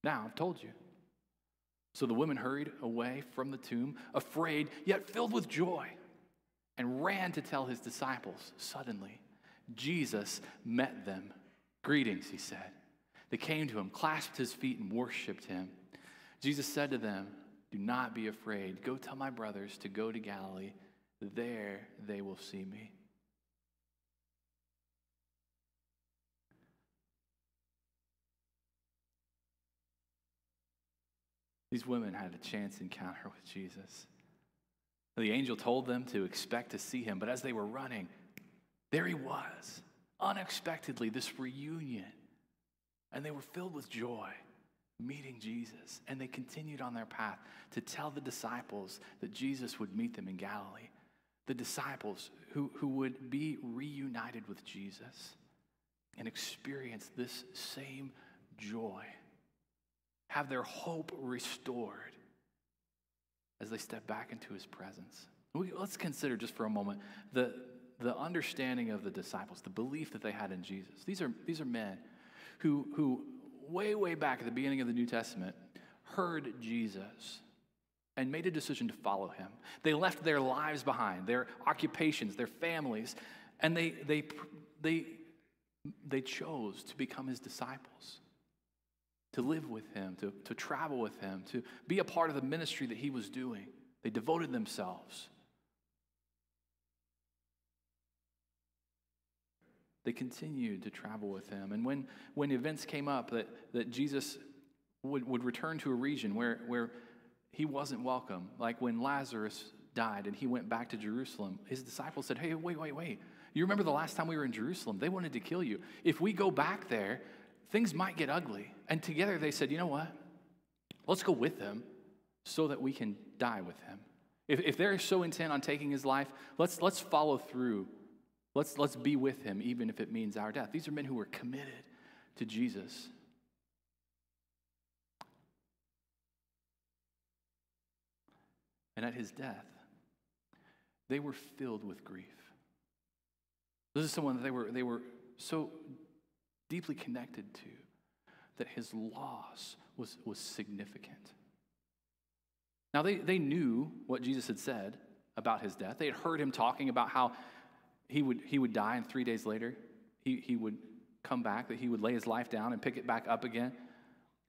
Now, I've told you. So the women hurried away from the tomb, afraid, yet filled with joy, and ran to tell his disciples. Suddenly, Jesus met them. Greetings, he said. They came to him, clasped his feet, and worshiped him. Jesus said to them, Do not be afraid. Go tell my brothers to go to Galilee. There they will see me. These women had a chance encounter with Jesus. The angel told them to expect to see him, but as they were running, there he was, unexpectedly, this reunion. And they were filled with joy meeting Jesus. And they continued on their path to tell the disciples that Jesus would meet them in Galilee. The disciples who, who would be reunited with Jesus and experience this same joy have their hope restored as they step back into his presence. We, let's consider just for a moment the, the understanding of the disciples, the belief that they had in Jesus. These are, these are men who, who, way, way back at the beginning of the New Testament, heard Jesus and made a decision to follow him. They left their lives behind, their occupations, their families, and they, they, they, they chose to become his disciples to live with him, to, to travel with him, to be a part of the ministry that he was doing. They devoted themselves. They continued to travel with him. And when, when events came up that, that Jesus would, would return to a region where, where he wasn't welcome, like when Lazarus died and he went back to Jerusalem, his disciples said, Hey, wait, wait, wait. You remember the last time we were in Jerusalem? They wanted to kill you. If we go back there, things might get ugly. And together they said, you know what? Let's go with him so that we can die with him. If, if they're so intent on taking his life, let's, let's follow through. Let's, let's be with him, even if it means our death. These are men who were committed to Jesus. And at his death, they were filled with grief. This is someone that they were, they were so deeply connected to, that his loss was, was significant. Now, they, they knew what Jesus had said about his death. They had heard him talking about how he would, he would die, and three days later, he, he would come back, that he would lay his life down and pick it back up again.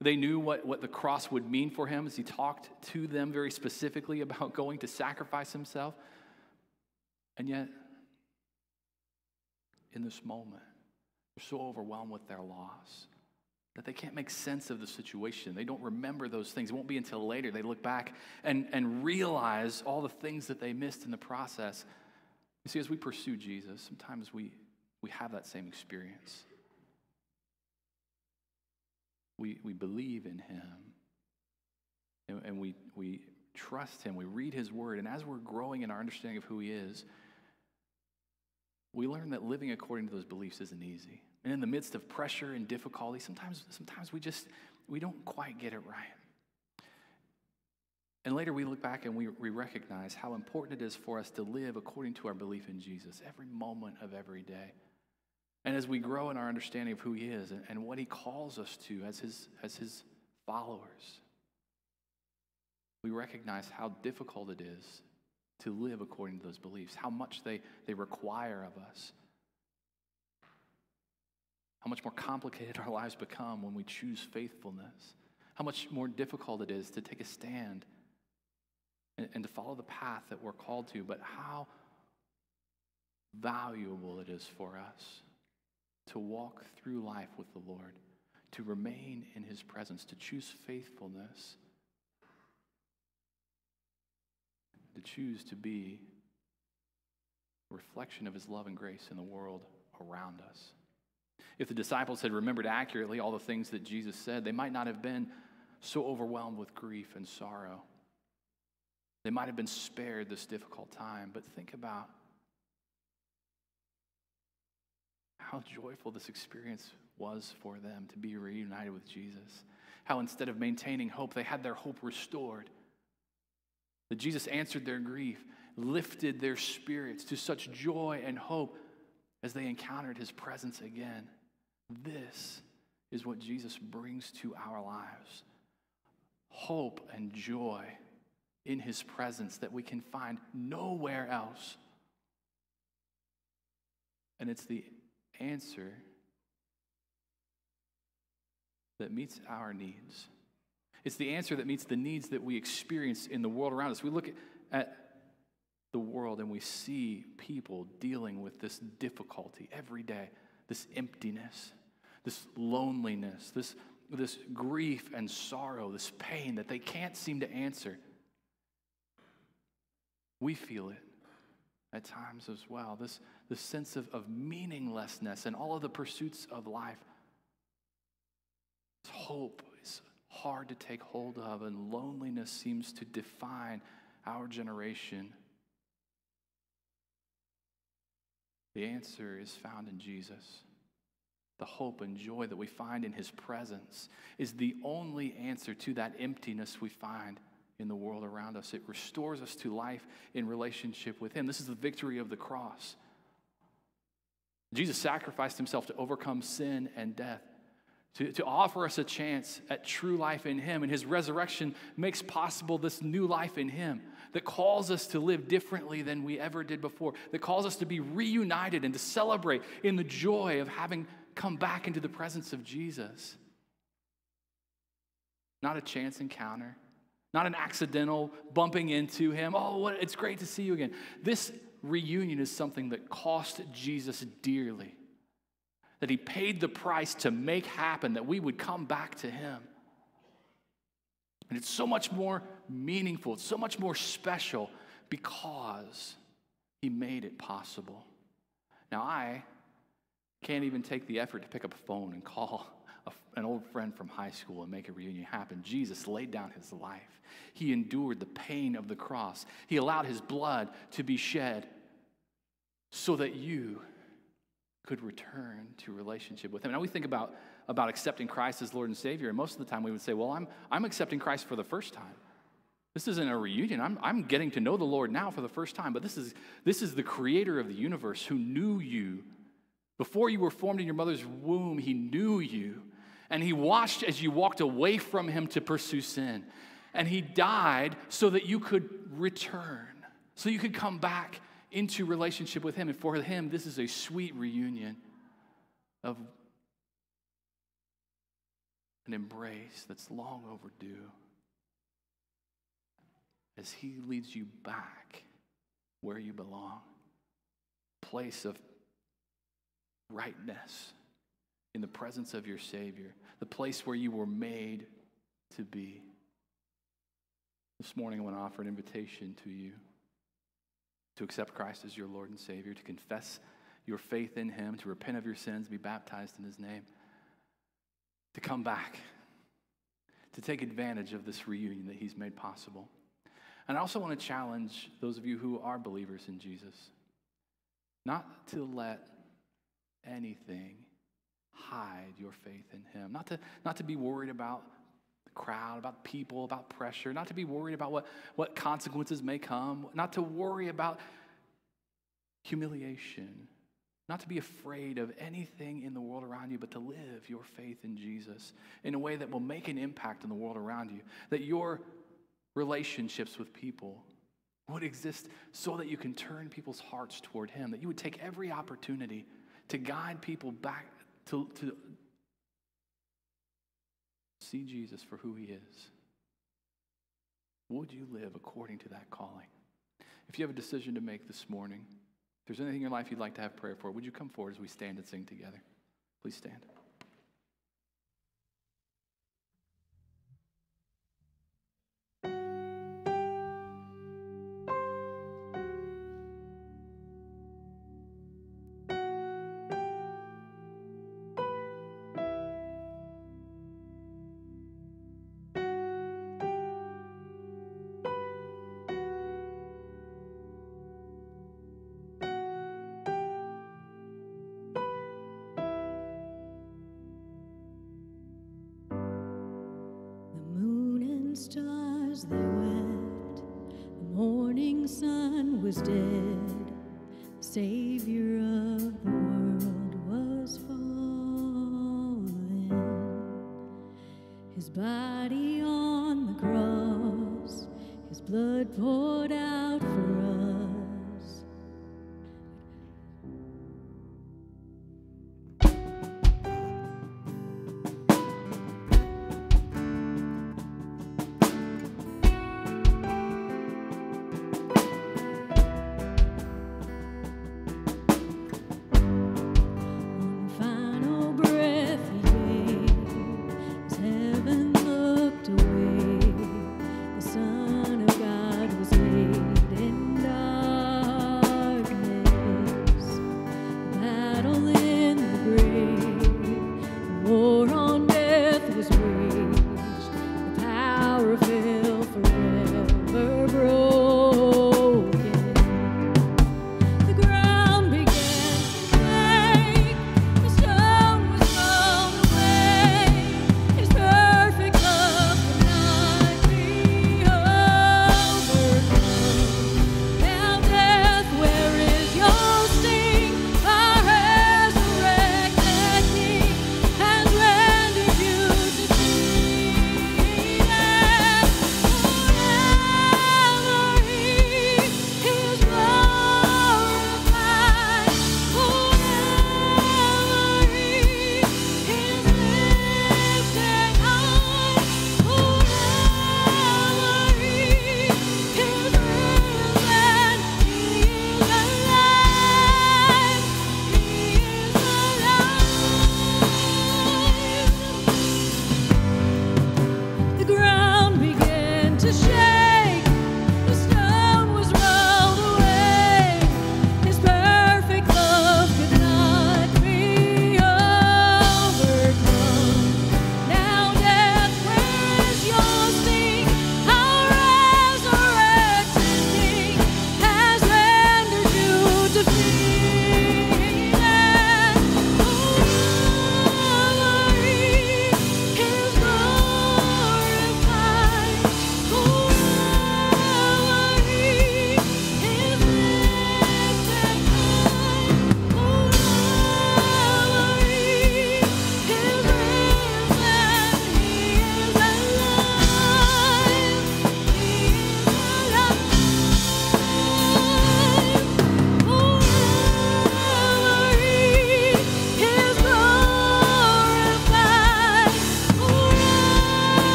They knew what, what the cross would mean for him as he talked to them very specifically about going to sacrifice himself. And yet, in this moment, they're so overwhelmed with their loss that they can't make sense of the situation. They don't remember those things. It won't be until later they look back and, and realize all the things that they missed in the process. You see, as we pursue Jesus, sometimes we, we have that same experience. We, we believe in him and, and we, we trust him. We read his word. And as we're growing in our understanding of who he is, we learn that living according to those beliefs isn't easy. And in the midst of pressure and difficulty, sometimes, sometimes we just we don't quite get it right. And later we look back and we, we recognize how important it is for us to live according to our belief in Jesus every moment of every day. And as we grow in our understanding of who he is and, and what he calls us to as his, as his followers, we recognize how difficult it is to live according to those beliefs, how much they, they require of us how much more complicated our lives become when we choose faithfulness, how much more difficult it is to take a stand and, and to follow the path that we're called to, but how valuable it is for us to walk through life with the Lord, to remain in His presence, to choose faithfulness, to choose to be a reflection of His love and grace in the world around us. If the disciples had remembered accurately all the things that Jesus said, they might not have been so overwhelmed with grief and sorrow. They might have been spared this difficult time, but think about how joyful this experience was for them to be reunited with Jesus. How instead of maintaining hope, they had their hope restored. That Jesus answered their grief, lifted their spirits to such joy and hope as they encountered his presence again. This is what Jesus brings to our lives hope and joy in his presence that we can find nowhere else. And it's the answer that meets our needs. It's the answer that meets the needs that we experience in the world around us. We look at the world and we see people dealing with this difficulty every day, this emptiness, this loneliness, this, this grief and sorrow, this pain that they can't seem to answer. We feel it at times as well, this, this sense of, of meaninglessness and all of the pursuits of life. Hope is hard to take hold of, and loneliness seems to define our generation. The answer is found in Jesus. The hope and joy that we find in his presence is the only answer to that emptiness we find in the world around us. It restores us to life in relationship with him. This is the victory of the cross. Jesus sacrificed himself to overcome sin and death to, to offer us a chance at true life in Him. And His resurrection makes possible this new life in Him that calls us to live differently than we ever did before, that calls us to be reunited and to celebrate in the joy of having come back into the presence of Jesus. Not a chance encounter, not an accidental bumping into Him. Oh, what, it's great to see you again. This reunion is something that cost Jesus dearly that he paid the price to make happen that we would come back to him. And it's so much more meaningful, it's so much more special because he made it possible. Now, I can't even take the effort to pick up a phone and call a, an old friend from high school and make a reunion happen. Jesus laid down his life, he endured the pain of the cross, he allowed his blood to be shed so that you could return to relationship with him. Now we think about, about accepting Christ as Lord and Savior, and most of the time we would say, well, I'm, I'm accepting Christ for the first time. This isn't a reunion. I'm, I'm getting to know the Lord now for the first time, but this is, this is the creator of the universe who knew you. Before you were formed in your mother's womb, he knew you. And he watched as you walked away from him to pursue sin. And he died so that you could return, so you could come back into relationship with Him. And for Him, this is a sweet reunion of an embrace that's long overdue as He leads you back where you belong, place of rightness in the presence of your Savior, the place where you were made to be. This morning, I want to offer an invitation to you to accept Christ as your Lord and Savior, to confess your faith in Him, to repent of your sins, be baptized in His name, to come back, to take advantage of this reunion that He's made possible. And I also want to challenge those of you who are believers in Jesus not to let anything hide your faith in Him, not to, not to be worried about the crowd, about people, about pressure, not to be worried about what, what consequences may come, not to worry about humiliation, not to be afraid of anything in the world around you, but to live your faith in Jesus in a way that will make an impact in the world around you, that your relationships with people would exist so that you can turn people's hearts toward Him, that you would take every opportunity to guide people back to, to see Jesus for who He is. Would you live according to that calling? If you have a decision to make this morning, if there's anything in your life you'd like to have prayer for, would you come forward as we stand and sing together? Please stand.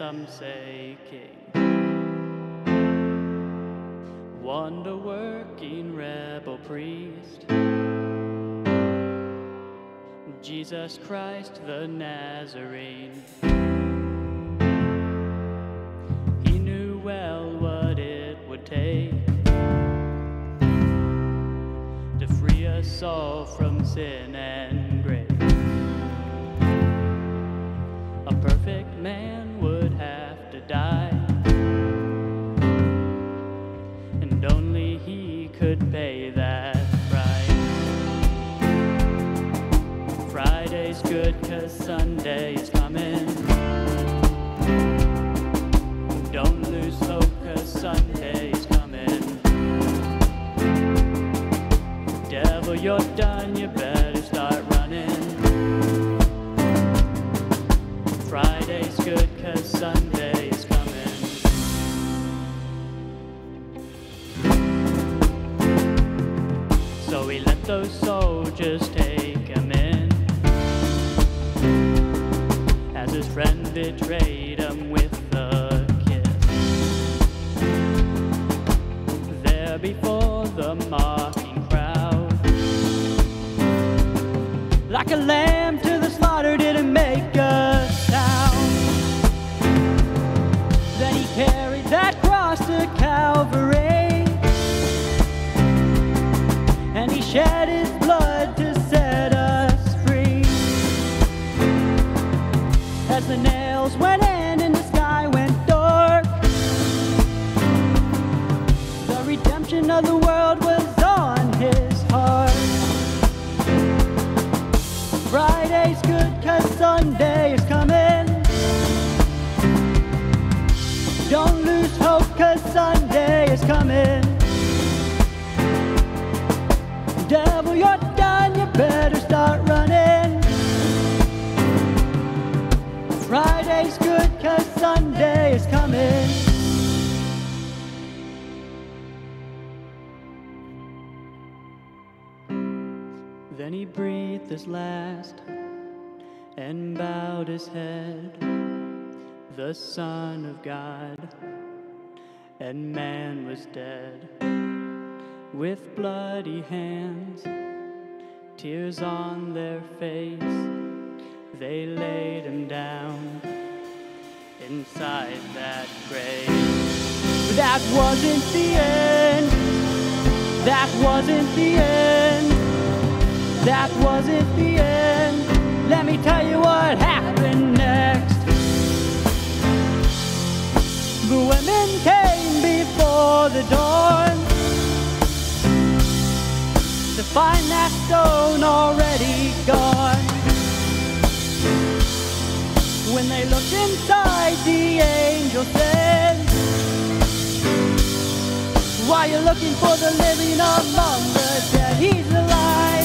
Some say king. Wonder working rebel priest. Jesus Christ the Nazarene. He knew well what it would take to free us all from sin and he could those soldiers take him in. As his friend betrayed him with a kiss. There before the mocking crowd. Like a lamb to the slaughter, didn't make a sound. Then he carried that cross to Calvary. As the nails went in and the sky went dark, the redemption of the world was on his heart. Friday's good cause Sunday is coming. Don't lose hope cause Sunday is coming. Devil, you're done, you better start running. He breathed his last and bowed his head, the Son of God, and man was dead with bloody hands tears on their face, they laid him down inside that grave. But that wasn't the end. That wasn't the end. That wasn't the end. Let me tell you what happened next. The women came before the dawn to find that stone already gone. When they looked inside, the angel said, Why you looking for the living among the dead? He's alive,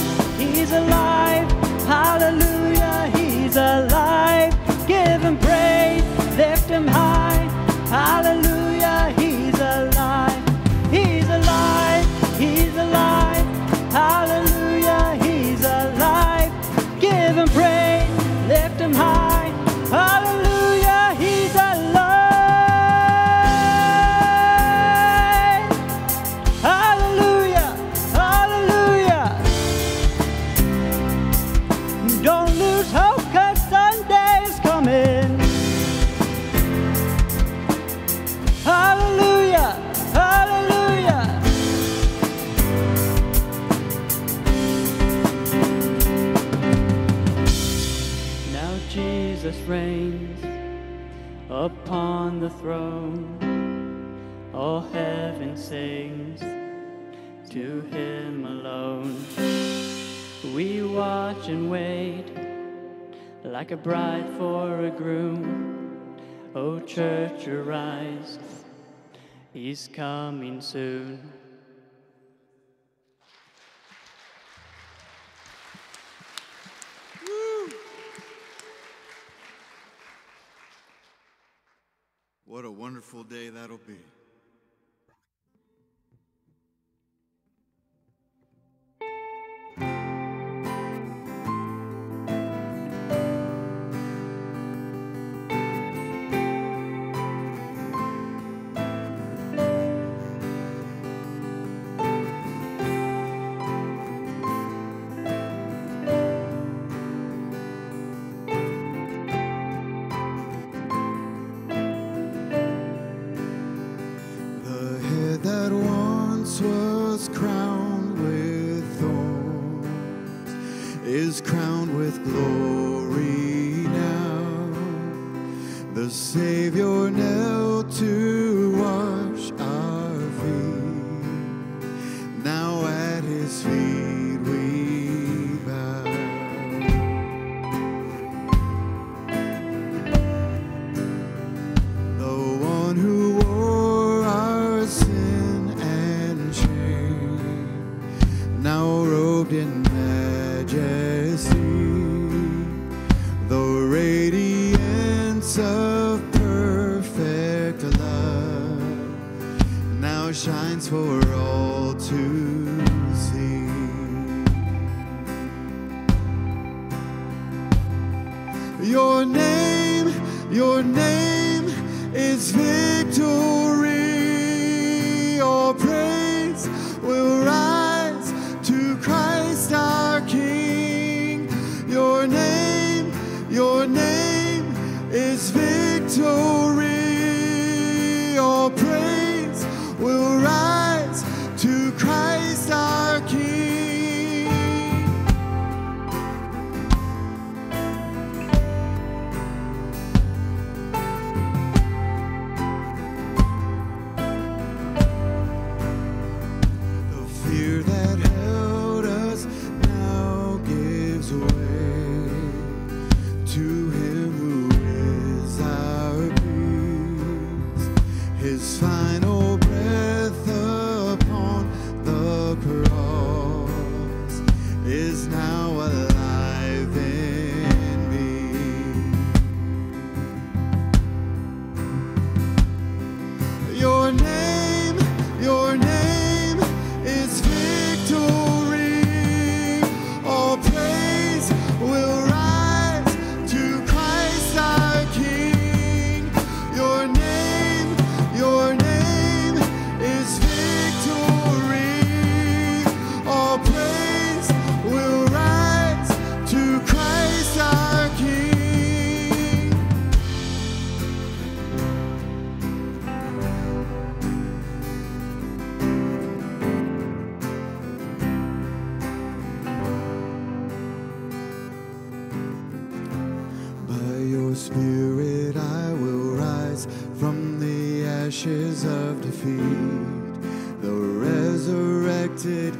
he's alive, hallelujah, he's alive. Give him praise, lift him high, hallelujah, he's alive, he's alive, he's alive, hallelujah, he's alive. Give him praise, lift him high, hallelujah, reigns upon the throne. All heaven sings to him alone. We watch and wait like a bride for a groom. O church, arise, he's coming soon. What a wonderful day that'll be. The Savior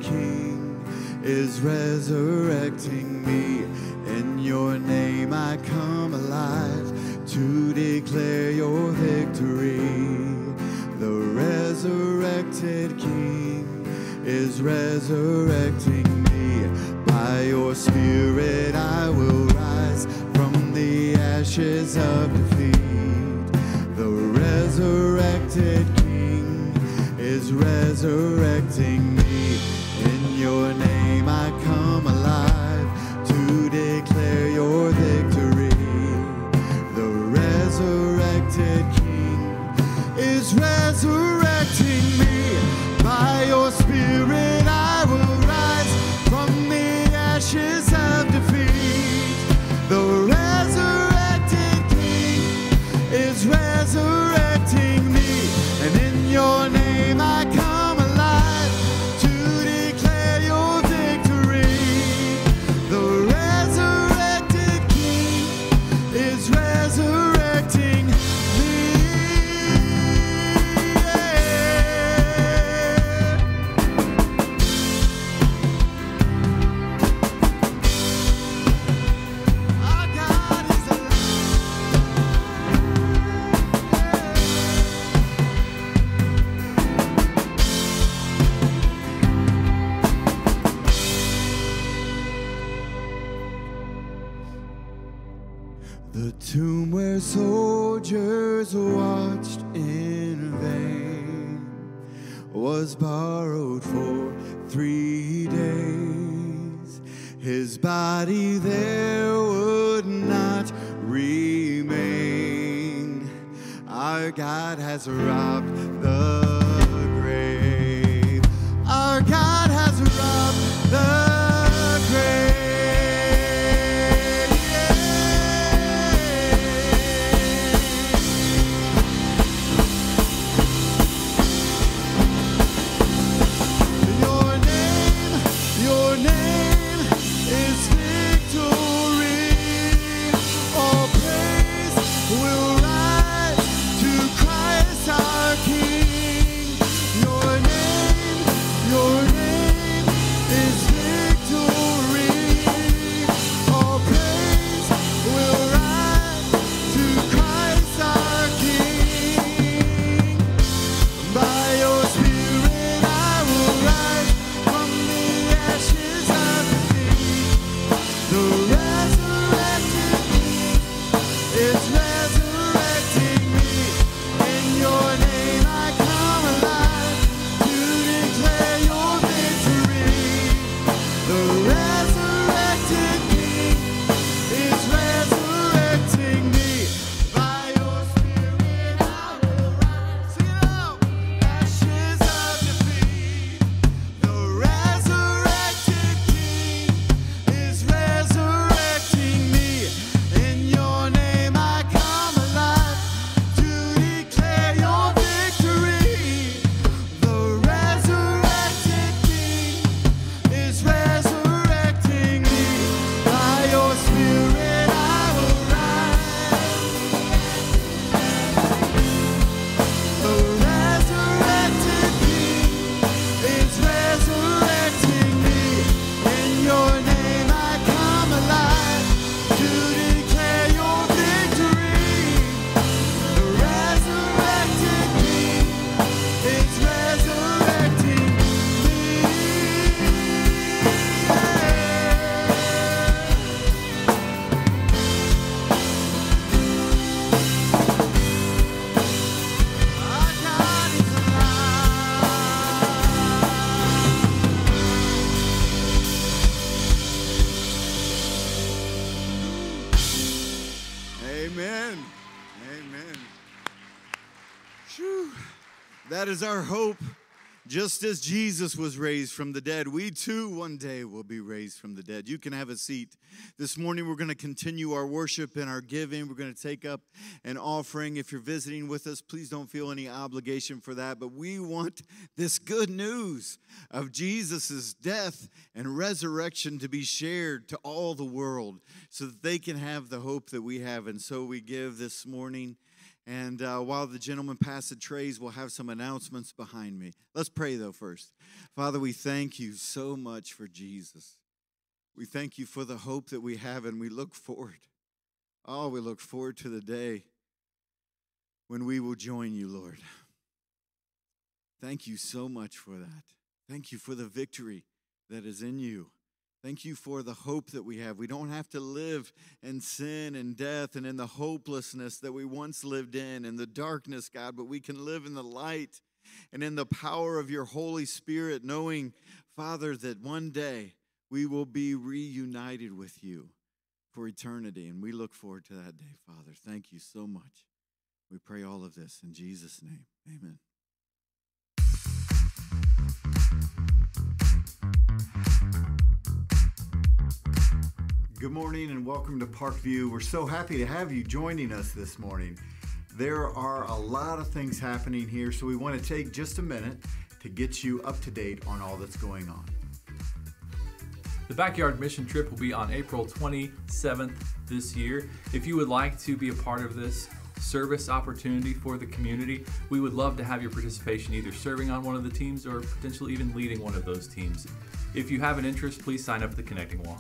King is resurrecting me. In your name I come alive to declare your victory. The resurrected King is resurrecting. That is our hope. Just as Jesus was raised from the dead, we too one day will be raised from the dead. You can have a seat. This morning, we're going to continue our worship and our giving. We're going to take up an offering. If you're visiting with us, please don't feel any obligation for that. But we want this good news of Jesus' death and resurrection to be shared to all the world so that they can have the hope that we have. And so we give this morning and uh, while the gentleman pass the trays, we'll have some announcements behind me. Let's pray, though, first. Father, we thank you so much for Jesus. We thank you for the hope that we have, and we look forward. Oh, we look forward to the day when we will join you, Lord. Thank you so much for that. Thank you for the victory that is in you. Thank you for the hope that we have. We don't have to live in sin and death and in the hopelessness that we once lived in, in the darkness, God, but we can live in the light and in the power of your Holy Spirit, knowing, Father, that one day we will be reunited with you for eternity. And we look forward to that day, Father. Thank you so much. We pray all of this in Jesus' name. Amen. Good morning and welcome to Parkview. We're so happy to have you joining us this morning. There are a lot of things happening here, so we want to take just a minute to get you up to date on all that's going on. The Backyard Mission Trip will be on April 27th this year. If you would like to be a part of this service opportunity for the community, we would love to have your participation either serving on one of the teams or potentially even leading one of those teams. If you have an interest, please sign up at the Connecting Wall.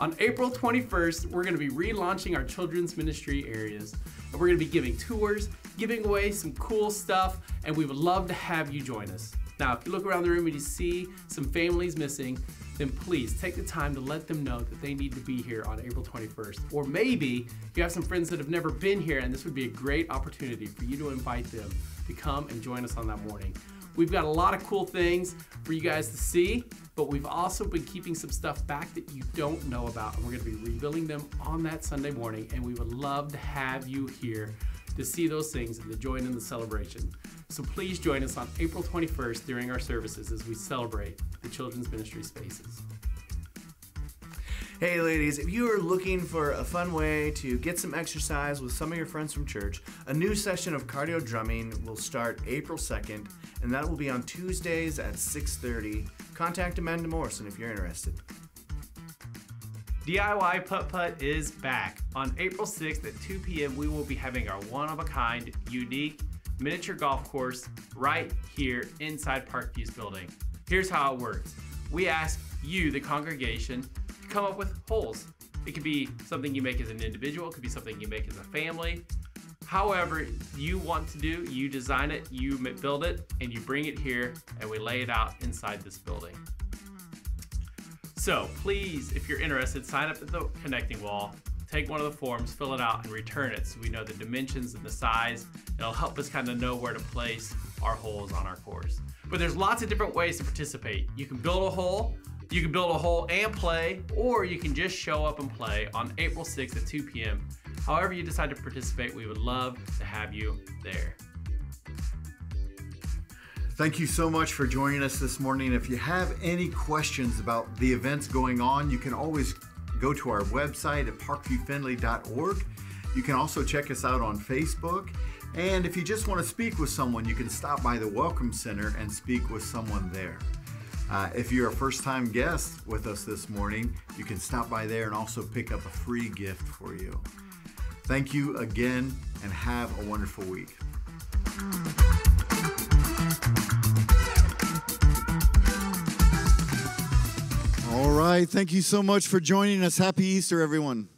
On April 21st, we're going to be relaunching our children's ministry areas. And we're going to be giving tours, giving away some cool stuff, and we would love to have you join us. Now, if you look around the room and you see some families missing, then please take the time to let them know that they need to be here on April 21st. Or maybe you have some friends that have never been here, and this would be a great opportunity for you to invite them to come and join us on that morning. We've got a lot of cool things for you guys to see, but we've also been keeping some stuff back that you don't know about, and we're going to be revealing them on that Sunday morning. And we would love to have you here to see those things and to join in the celebration. So please join us on April 21st during our services as we celebrate the children's ministry spaces. Hey, ladies, if you are looking for a fun way to get some exercise with some of your friends from church, a new session of cardio drumming will start April 2nd, and that will be on Tuesdays at 6:30. Contact Amanda Morrison if you're interested. DIY Putt Putt is back. On April 6th at 2 p.m., we will be having our one of a kind, unique miniature golf course right here inside Parkview's building. Here's how it works we ask you, the congregation, to come up with holes. It could be something you make as an individual, it could be something you make as a family. However, you want to do, you design it, you build it, and you bring it here, and we lay it out inside this building. So please, if you're interested, sign up at the connecting wall, take one of the forms, fill it out, and return it so we know the dimensions and the size. It'll help us kind of know where to place our holes on our course. But there's lots of different ways to participate. You can build a hole, you can build a hole and play, or you can just show up and play on April 6th at 2 p.m. However, you decide to participate, we would love to have you there. Thank you so much for joining us this morning. If you have any questions about the events going on, you can always go to our website at parkviewfindlay.org. You can also check us out on Facebook. And if you just want to speak with someone, you can stop by the Welcome Center and speak with someone there. Uh, if you're a first time guest with us this morning, you can stop by there and also pick up a free gift for you. Thank you again and have a wonderful week. All right. Thank you so much for joining us. Happy Easter, everyone.